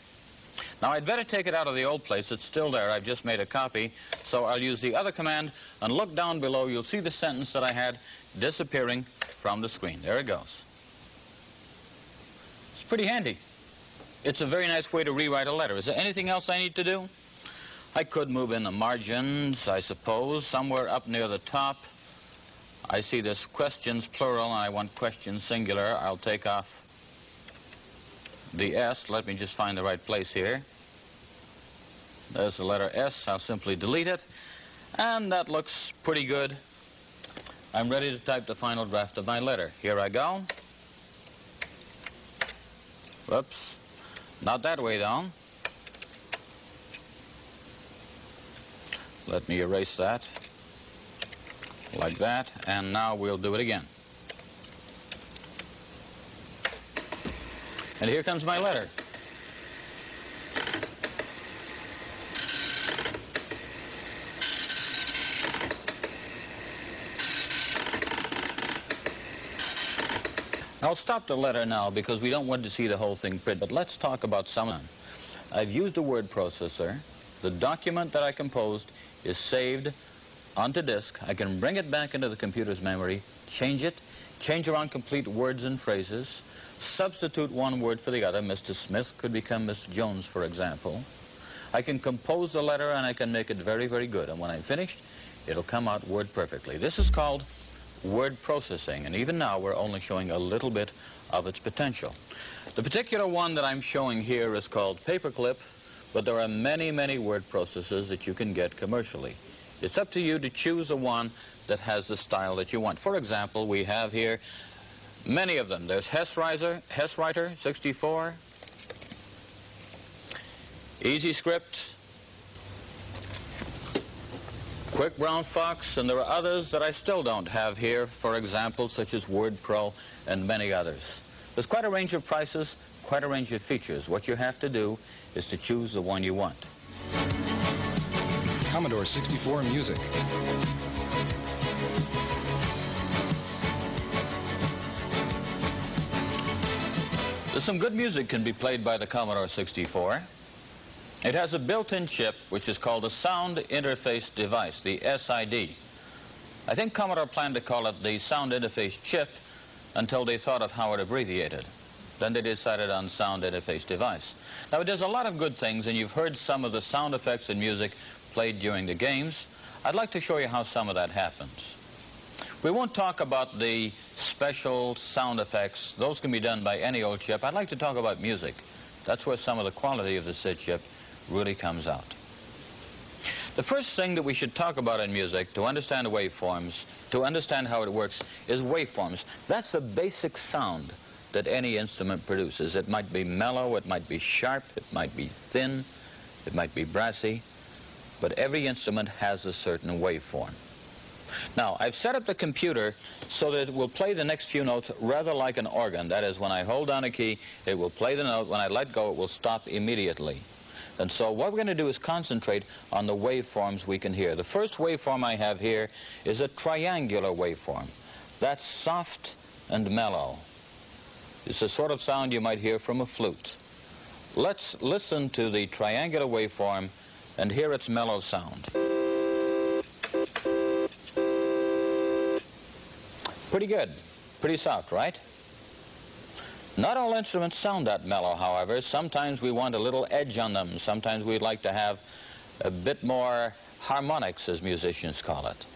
Now I'd better take it out of the old place. It's still there. I've just made a copy. So I'll use the other command and look down below. You'll see the sentence that I had disappearing from the screen. There it goes. It's pretty handy. It's a very nice way to rewrite a letter. Is there anything else I need to do? I could move in the margins, I suppose, somewhere up near the top. I see this questions plural and I want questions singular. I'll take off the S. Let me just find the right place here. There's the letter S. I'll simply delete it. And that looks pretty good. I'm ready to type the final draft of my letter. Here I go. Whoops. Not that way down. Let me erase that. Like that. And now we'll do it again. And here comes my letter. I'll stop the letter now because we don't want to see the whole thing print, but let's talk about some I've used a word processor. The document that I composed is saved onto disk. I can bring it back into the computer's memory, change it, change around complete words and phrases, substitute one word for the other. Mr. Smith could become Mr. Jones, for example. I can compose a letter and I can make it very, very good. And when I'm finished, it'll come out word perfectly. This is called word processing. And even now, we're only showing a little bit of its potential. The particular one that I'm showing here is called Paperclip, but there are many, many word processors that you can get commercially. It's up to you to choose the one that has the style that you want. For example, we have here many of them. There's HesWriter, HesWriter 64, Easy Script, Quick Brown Fox, and there are others that I still don't have here, for example, such as WordPro and many others. There's quite a range of prices, quite a range of features. What you have to do is to choose the one you want. Commodore 64 Music. Some good music can be played by the Commodore 64. It has a built-in chip which is called a Sound Interface Device, the SID. I think Commodore planned to call it the Sound Interface Chip until they thought of how it abbreviated. Then they decided on Sound Interface Device. Now it does a lot of good things and you've heard some of the sound effects and music played during the games. I'd like to show you how some of that happens. We won't talk about the special sound effects. Those can be done by any old chip. I'd like to talk about music. That's where some of the quality of the SID chip really comes out. The first thing that we should talk about in music to understand waveforms, to understand how it works, is waveforms. That's the basic sound that any instrument produces. It might be mellow, it might be sharp, it might be thin, it might be brassy, but every instrument has a certain waveform. Now, I've set up the computer so that it will play the next few notes rather like an organ. That is, when I hold down a key, it will play the note. When I let go, it will stop immediately. And so what we're going to do is concentrate on the waveforms we can hear. The first waveform I have here is a triangular waveform. That's soft and mellow. It's the sort of sound you might hear from a flute. Let's listen to the triangular waveform and hear its mellow sound. Pretty good. Pretty soft, right? Not all instruments sound that mellow, however. Sometimes we want a little edge on them. Sometimes we'd like to have a bit more harmonics, as musicians call it.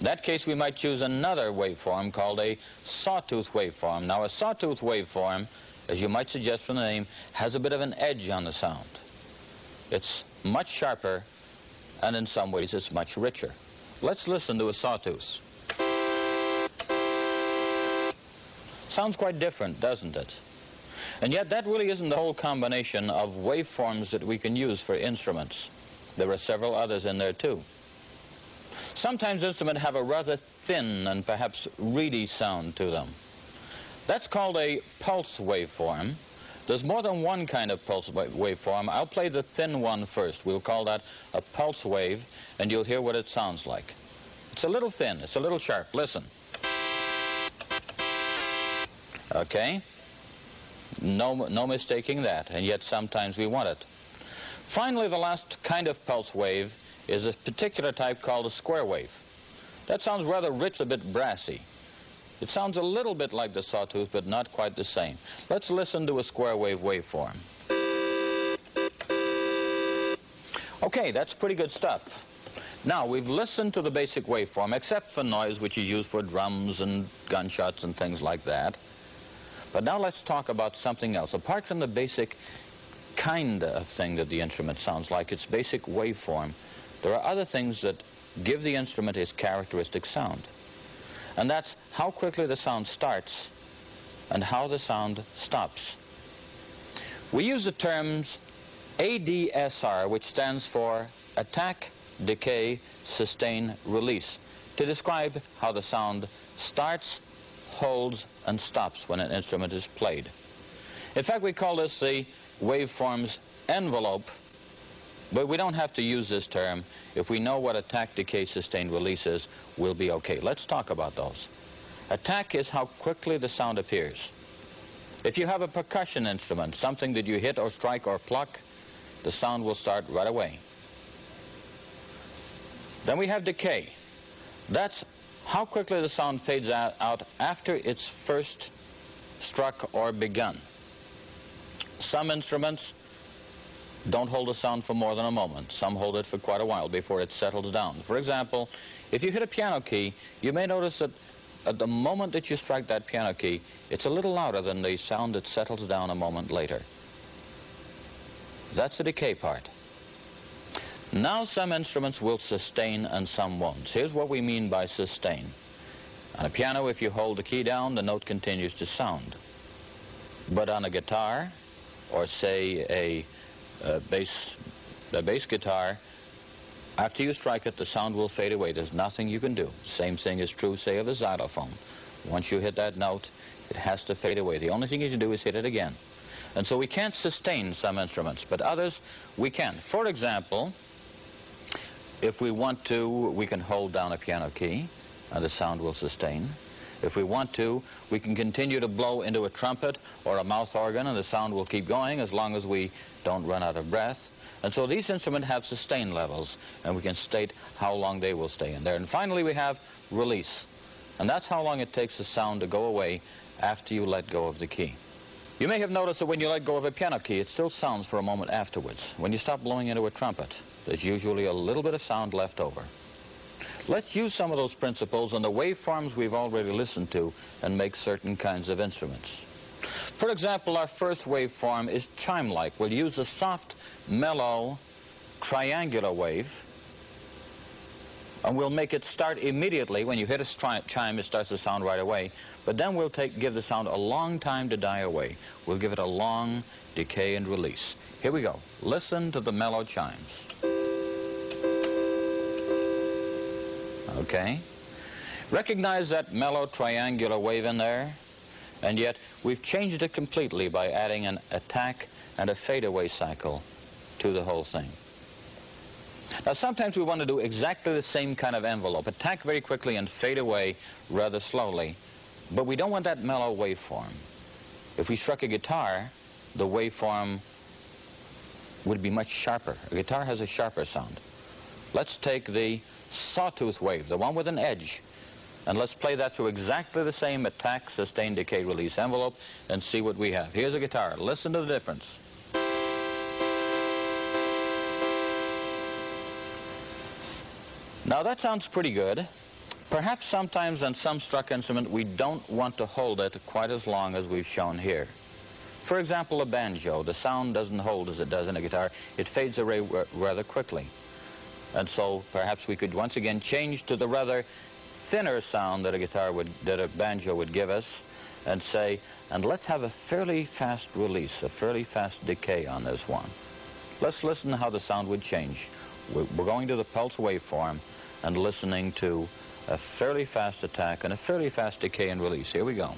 In that case, we might choose another waveform called a sawtooth waveform. Now, a sawtooth waveform, as you might suggest from the name, has a bit of an edge on the sound. It's much sharper, and in some ways, it's much richer. Let's listen to a sawtooth. Sounds quite different, doesn't it? And yet that really isn't the whole combination of waveforms that we can use for instruments. There are several others in there too. Sometimes instruments have a rather thin and perhaps reedy sound to them. That's called a pulse waveform. There's more than one kind of pulse waveform. I'll play the thin one first. We'll call that a pulse wave, and you'll hear what it sounds like. It's a little thin. It's a little sharp. Listen. Okay? No, no mistaking that, and yet sometimes we want it. Finally, the last kind of pulse wave is a particular type called a square wave. That sounds rather rich, a bit brassy. It sounds a little bit like the sawtooth, but not quite the same. Let's listen to a square wave waveform. Okay, that's pretty good stuff. Now, we've listened to the basic waveform, except for noise, which is used for drums and gunshots and things like that. But now let's talk about something else. Apart from the basic kind of thing that the instrument sounds like, its basic waveform, there are other things that give the instrument its characteristic sound. And that's how quickly the sound starts and how the sound stops. We use the terms ADSR, which stands for attack, decay, sustain, release, to describe how the sound starts, holds, and stops when an instrument is played. In fact, we call this the waveform's envelope, but we don't have to use this term. If we know what attack, decay, sustained release is, we'll be okay. Let's talk about those. Attack is how quickly the sound appears. If you have a percussion instrument, something that you hit or strike or pluck, the sound will start right away. Then we have decay. That's how quickly the sound fades out, out after it's first struck or begun. Some instruments don't hold a sound for more than a moment. Some hold it for quite a while before it settles down. For example, if you hit a piano key, you may notice that at the moment that you strike that piano key, it's a little louder than the sound that settles down a moment later. That's the decay part. Now some instruments will sustain and some won't. Here's what we mean by sustain. On a piano, if you hold the key down, the note continues to sound. But on a guitar, or say a, a bass, a bass guitar, after you strike it, the sound will fade away. There's nothing you can do. Same thing is true, say, of a xylophone. Once you hit that note, it has to fade away. The only thing you can do is hit it again. And so we can't sustain some instruments, but others we can. For example, if we want to, we can hold down a piano key and the sound will sustain. If we want to, we can continue to blow into a trumpet or a mouth organ and the sound will keep going as long as we don't run out of breath. And so these instruments have sustain levels and we can state how long they will stay in there. And finally we have release. And that's how long it takes the sound to go away after you let go of the key. You may have noticed that when you let go of a piano key, it still sounds for a moment afterwards. When you stop blowing into a trumpet, there's usually a little bit of sound left over. Let's use some of those principles on the waveforms we've already listened to and make certain kinds of instruments. For example, our first waveform is chime-like. We'll use a soft, mellow, triangular wave, and we'll make it start immediately. When you hit a chime, it starts to sound right away. But then we'll take, give the sound a long time to die away. We'll give it a long decay and release. Here we go. Listen to the mellow chimes. Okay? Recognize that mellow triangular wave in there? And yet, we've changed it completely by adding an attack and a fadeaway cycle to the whole thing. Now, sometimes we want to do exactly the same kind of envelope, attack very quickly and fade away rather slowly, but we don't want that mellow waveform. If we struck a guitar, the waveform would be much sharper. A guitar has a sharper sound. Let's take the sawtooth wave, the one with an edge. And let's play that through exactly the same attack, sustain, decay, release envelope and see what we have. Here's a guitar. Listen to the difference. Now that sounds pretty good. Perhaps sometimes on some struck instrument we don't want to hold it quite as long as we've shown here. For example, a banjo, the sound doesn't hold as it does in a guitar. It fades away rather quickly. And so perhaps we could once again change to the rather thinner sound that a guitar would, that a banjo would give us and say, and let's have a fairly fast release, a fairly fast decay on this one. Let's listen to how the sound would change. We're going to the pulse waveform, and listening to a fairly fast attack and a fairly fast decay and release. Here we go.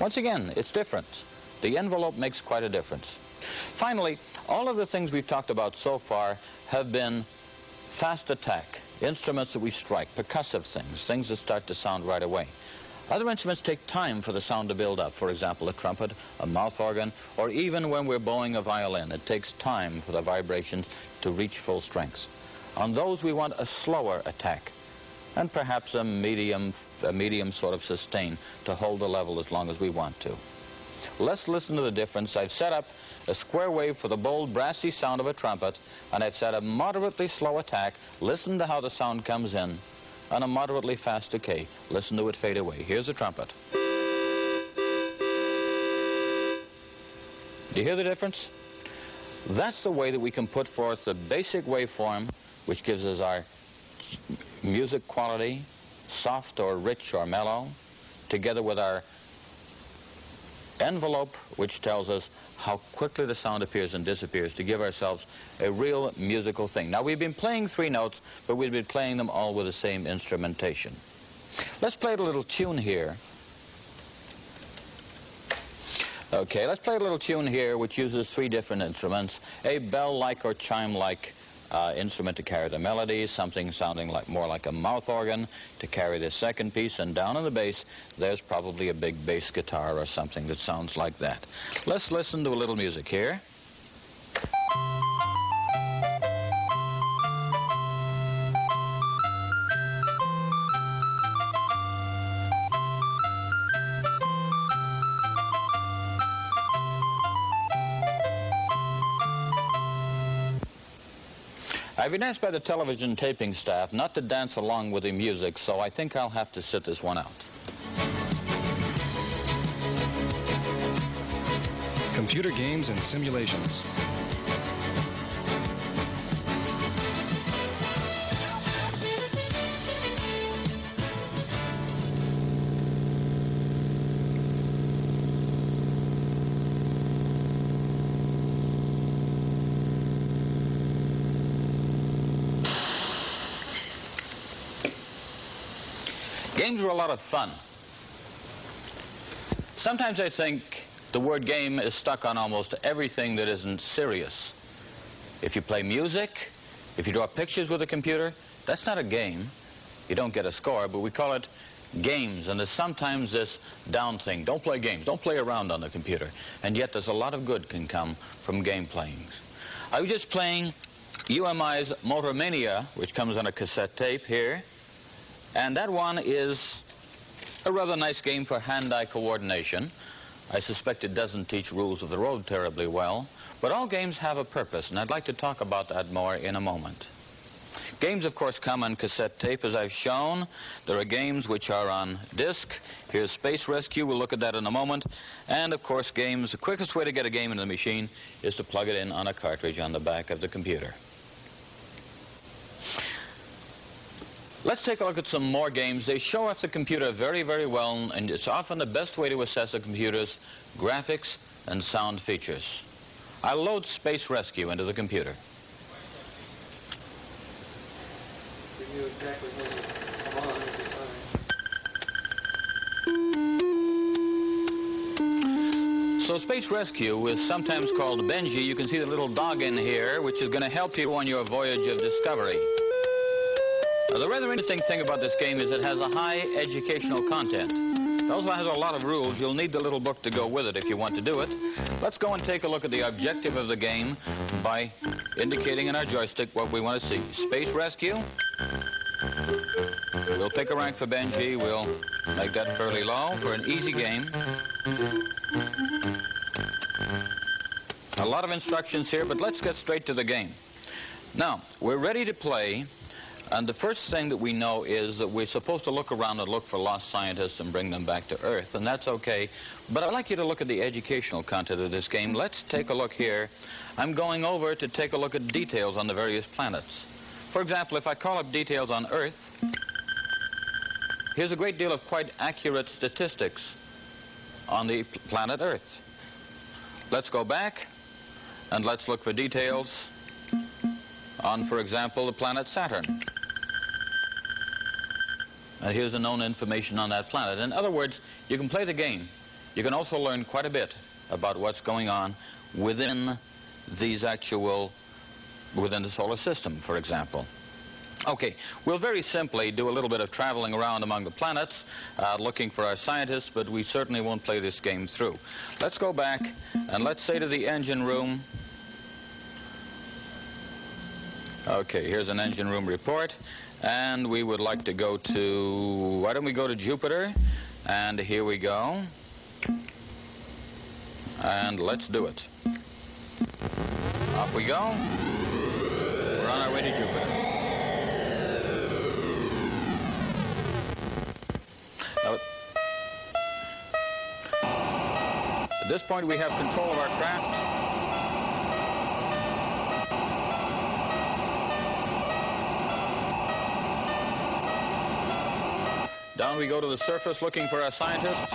Once again, it's different. The envelope makes quite a difference. Finally, all of the things we've talked about so far have been fast attack, instruments that we strike, percussive things, things that start to sound right away. Other instruments take time for the sound to build up. For example, a trumpet, a mouth organ, or even when we're bowing a violin, it takes time for the vibrations to reach full strength. On those, we want a slower attack and perhaps a medium, a medium sort of sustain to hold the level as long as we want to. Let's listen to the difference. I've set up a square wave for the bold, brassy sound of a trumpet, and I've set a moderately slow attack. Listen to how the sound comes in, and a moderately fast decay. Listen to it fade away. Here's a trumpet. Do you hear the difference? That's the way that we can put forth the basic waveform, which gives us our music quality, soft or rich or mellow, together with our envelope, which tells us how quickly the sound appears and disappears to give ourselves a real musical thing. Now, we've been playing three notes, but we've been playing them all with the same instrumentation. Let's play a little tune here. Okay, let's play a little tune here which uses three different instruments, a bell-like or chime-like uh, instrument to carry the melody, something sounding like more like a mouth organ to carry the second piece, and down in the bass, there's probably a big bass guitar or something that sounds like that. Let's listen to a little music here. Been asked by the television taping staff not to dance along with the music, so I think I'll have to sit this one out. Computer games and simulations. Games are a lot of fun. Sometimes I think the word game is stuck on almost everything that isn't serious. If you play music, if you draw pictures with a computer, that's not a game. You don't get a score, but we call it games. And there's sometimes this down thing. Don't play games. Don't play around on the computer. And yet there's a lot of good can come from game playing. I was just playing UMI's Motormania, which comes on a cassette tape here. And that one is a rather nice game for hand-eye coordination. I suspect it doesn't teach rules of the road terribly well, but all games have a purpose, and I'd like to talk about that more in a moment. Games, of course, come on cassette tape, as I've shown. There are games which are on disc. Here's Space Rescue. We'll look at that in a moment. And, of course, games. The quickest way to get a game into the machine is to plug it in on a cartridge on the back of the computer. Let's take a look at some more games. They show off the computer very, very well, and it's often the best way to assess a computer's graphics and sound features. I load Space Rescue into the computer. So Space Rescue is sometimes called Benji. You can see the little dog in here, which is going to help you on your voyage of discovery. Now, the rather interesting thing about this game is it has a high educational content. It also has a lot of rules. You'll need the little book to go with it if you want to do it. Let's go and take a look at the objective of the game by indicating in our joystick what we want to see. Space Rescue. We'll pick a rank for Benji. We'll make that fairly low for an easy game. A lot of instructions here, but let's get straight to the game. Now, we're ready to play and the first thing that we know is that we're supposed to look around and look for lost scientists and bring them back to Earth, and that's okay. But I'd like you to look at the educational content of this game. Let's take a look here. I'm going over to take a look at details on the various planets. For example, if I call up details on Earth, here's a great deal of quite accurate statistics on the planet Earth. Let's go back and let's look for details on, for example, the planet Saturn. And here's the known information on that planet. In other words, you can play the game. You can also learn quite a bit about what's going on within these actual, within the solar system, for example. Okay, we'll very simply do a little bit of traveling around among the planets, uh, looking for our scientists, but we certainly won't play this game through. Let's go back and let's say to the engine room, okay, here's an engine room report, and we would like to go to, why don't we go to Jupiter, and here we go, and let's do it. Off we go. We're on our way to Jupiter. At this point, we have control of our craft. Down we go to the surface looking for our scientists.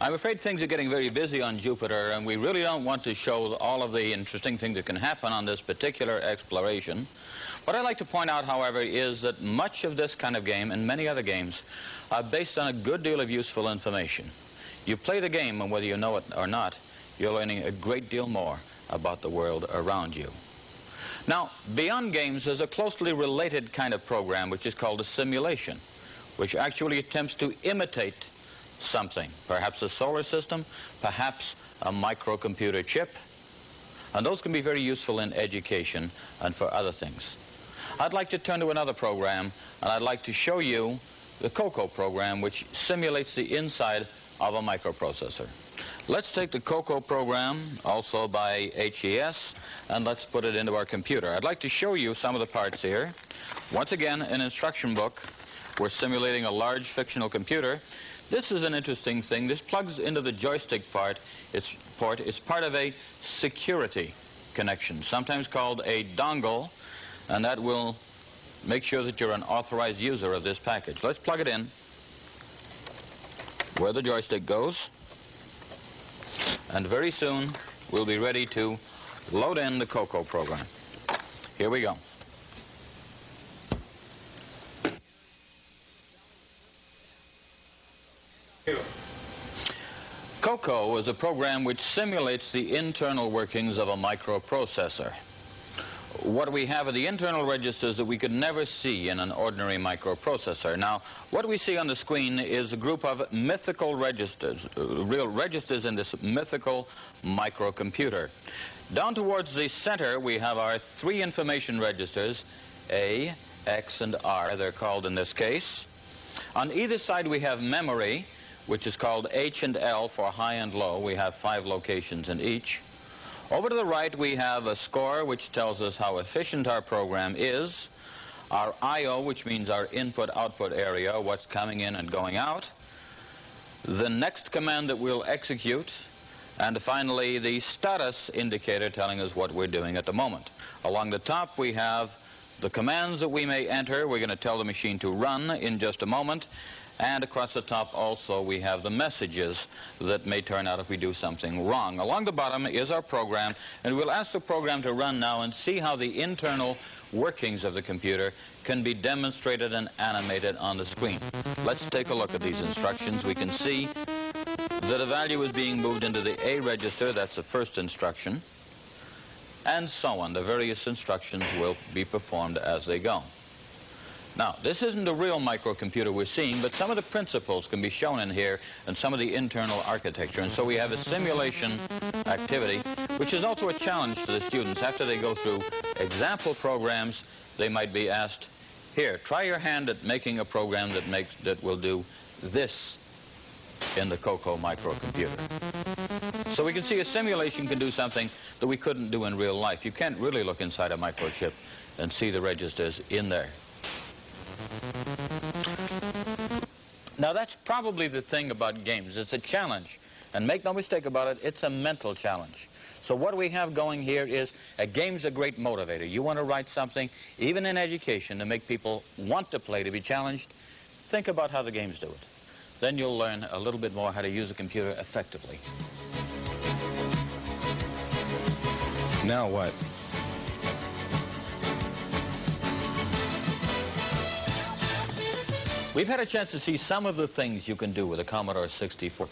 I'm afraid things are getting very busy on Jupiter, and we really don't want to show all of the interesting things that can happen on this particular exploration. What I'd like to point out, however, is that much of this kind of game and many other games are based on a good deal of useful information. You play the game, and whether you know it or not, you're learning a great deal more about the world around you. Now, beyond games, there's a closely related kind of program which is called a simulation, which actually attempts to imitate something, perhaps a solar system, perhaps a microcomputer chip. And those can be very useful in education and for other things. I'd like to turn to another program, and I'd like to show you the COCO program, which simulates the inside of a microprocessor. Let's take the COCO program, also by HES, and let's put it into our computer. I'd like to show you some of the parts here. Once again, an instruction book. We're simulating a large fictional computer. This is an interesting thing. This plugs into the joystick part. It's port. It's part of a security connection, sometimes called a dongle, and that will make sure that you're an authorized user of this package. Let's plug it in where the joystick goes, and very soon we'll be ready to load in the COCO program. Here we go. COCO is a program which simulates the internal workings of a microprocessor. What we have are the internal registers that we could never see in an ordinary microprocessor. Now, what we see on the screen is a group of mythical registers, uh, real registers in this mythical microcomputer. Down towards the center, we have our three information registers, A, X, and R, they're called in this case. On either side, we have memory, which is called H and L for high and low. We have five locations in each. Over to the right, we have a score, which tells us how efficient our program is. Our I.O., which means our input-output area, what's coming in and going out. The next command that we'll execute. And finally, the status indicator telling us what we're doing at the moment. Along the top, we have the commands that we may enter. We're going to tell the machine to run in just a moment. And across the top also we have the messages that may turn out if we do something wrong. Along the bottom is our program, and we'll ask the program to run now and see how the internal workings of the computer can be demonstrated and animated on the screen. Let's take a look at these instructions. We can see that a value is being moved into the A register, that's the first instruction, and so on. The various instructions will be performed as they go. Now, this isn't the real microcomputer we're seeing, but some of the principles can be shown in here and some of the internal architecture. And so we have a simulation activity, which is also a challenge to the students. After they go through example programs, they might be asked, here, try your hand at making a program that, makes, that will do this in the COCO microcomputer. So we can see a simulation can do something that we couldn't do in real life. You can't really look inside a microchip and see the registers in there. Now that's probably the thing about games. It's a challenge. And make no mistake about it, it's a mental challenge. So what we have going here is a game's a great motivator. You want to write something, even in education, to make people want to play, to be challenged, think about how the games do it. Then you'll learn a little bit more how to use a computer effectively. Now what? We've had a chance to see some of the things you can do with a Commodore 64.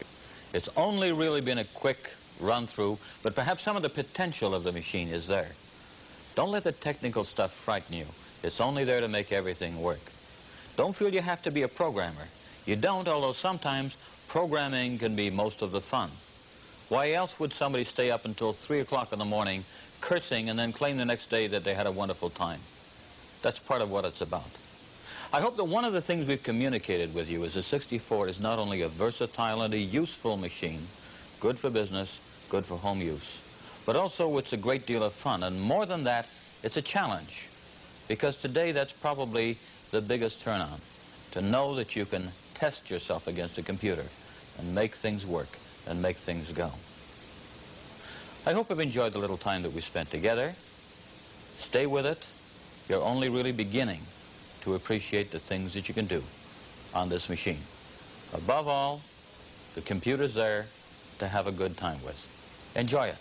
It's only really been a quick run through, but perhaps some of the potential of the machine is there. Don't let the technical stuff frighten you. It's only there to make everything work. Don't feel you have to be a programmer. You don't, although sometimes programming can be most of the fun. Why else would somebody stay up until 3 o'clock in the morning cursing and then claim the next day that they had a wonderful time? That's part of what it's about. I hope that one of the things we've communicated with you is the 64 is not only a versatile and a useful machine, good for business, good for home use, but also it's a great deal of fun. And more than that, it's a challenge. Because today that's probably the biggest turn on, to know that you can test yourself against a computer and make things work and make things go. I hope you've enjoyed the little time that we spent together. Stay with it. You're only really beginning to appreciate the things that you can do on this machine. Above all, the computer's there to have a good time with. Enjoy it.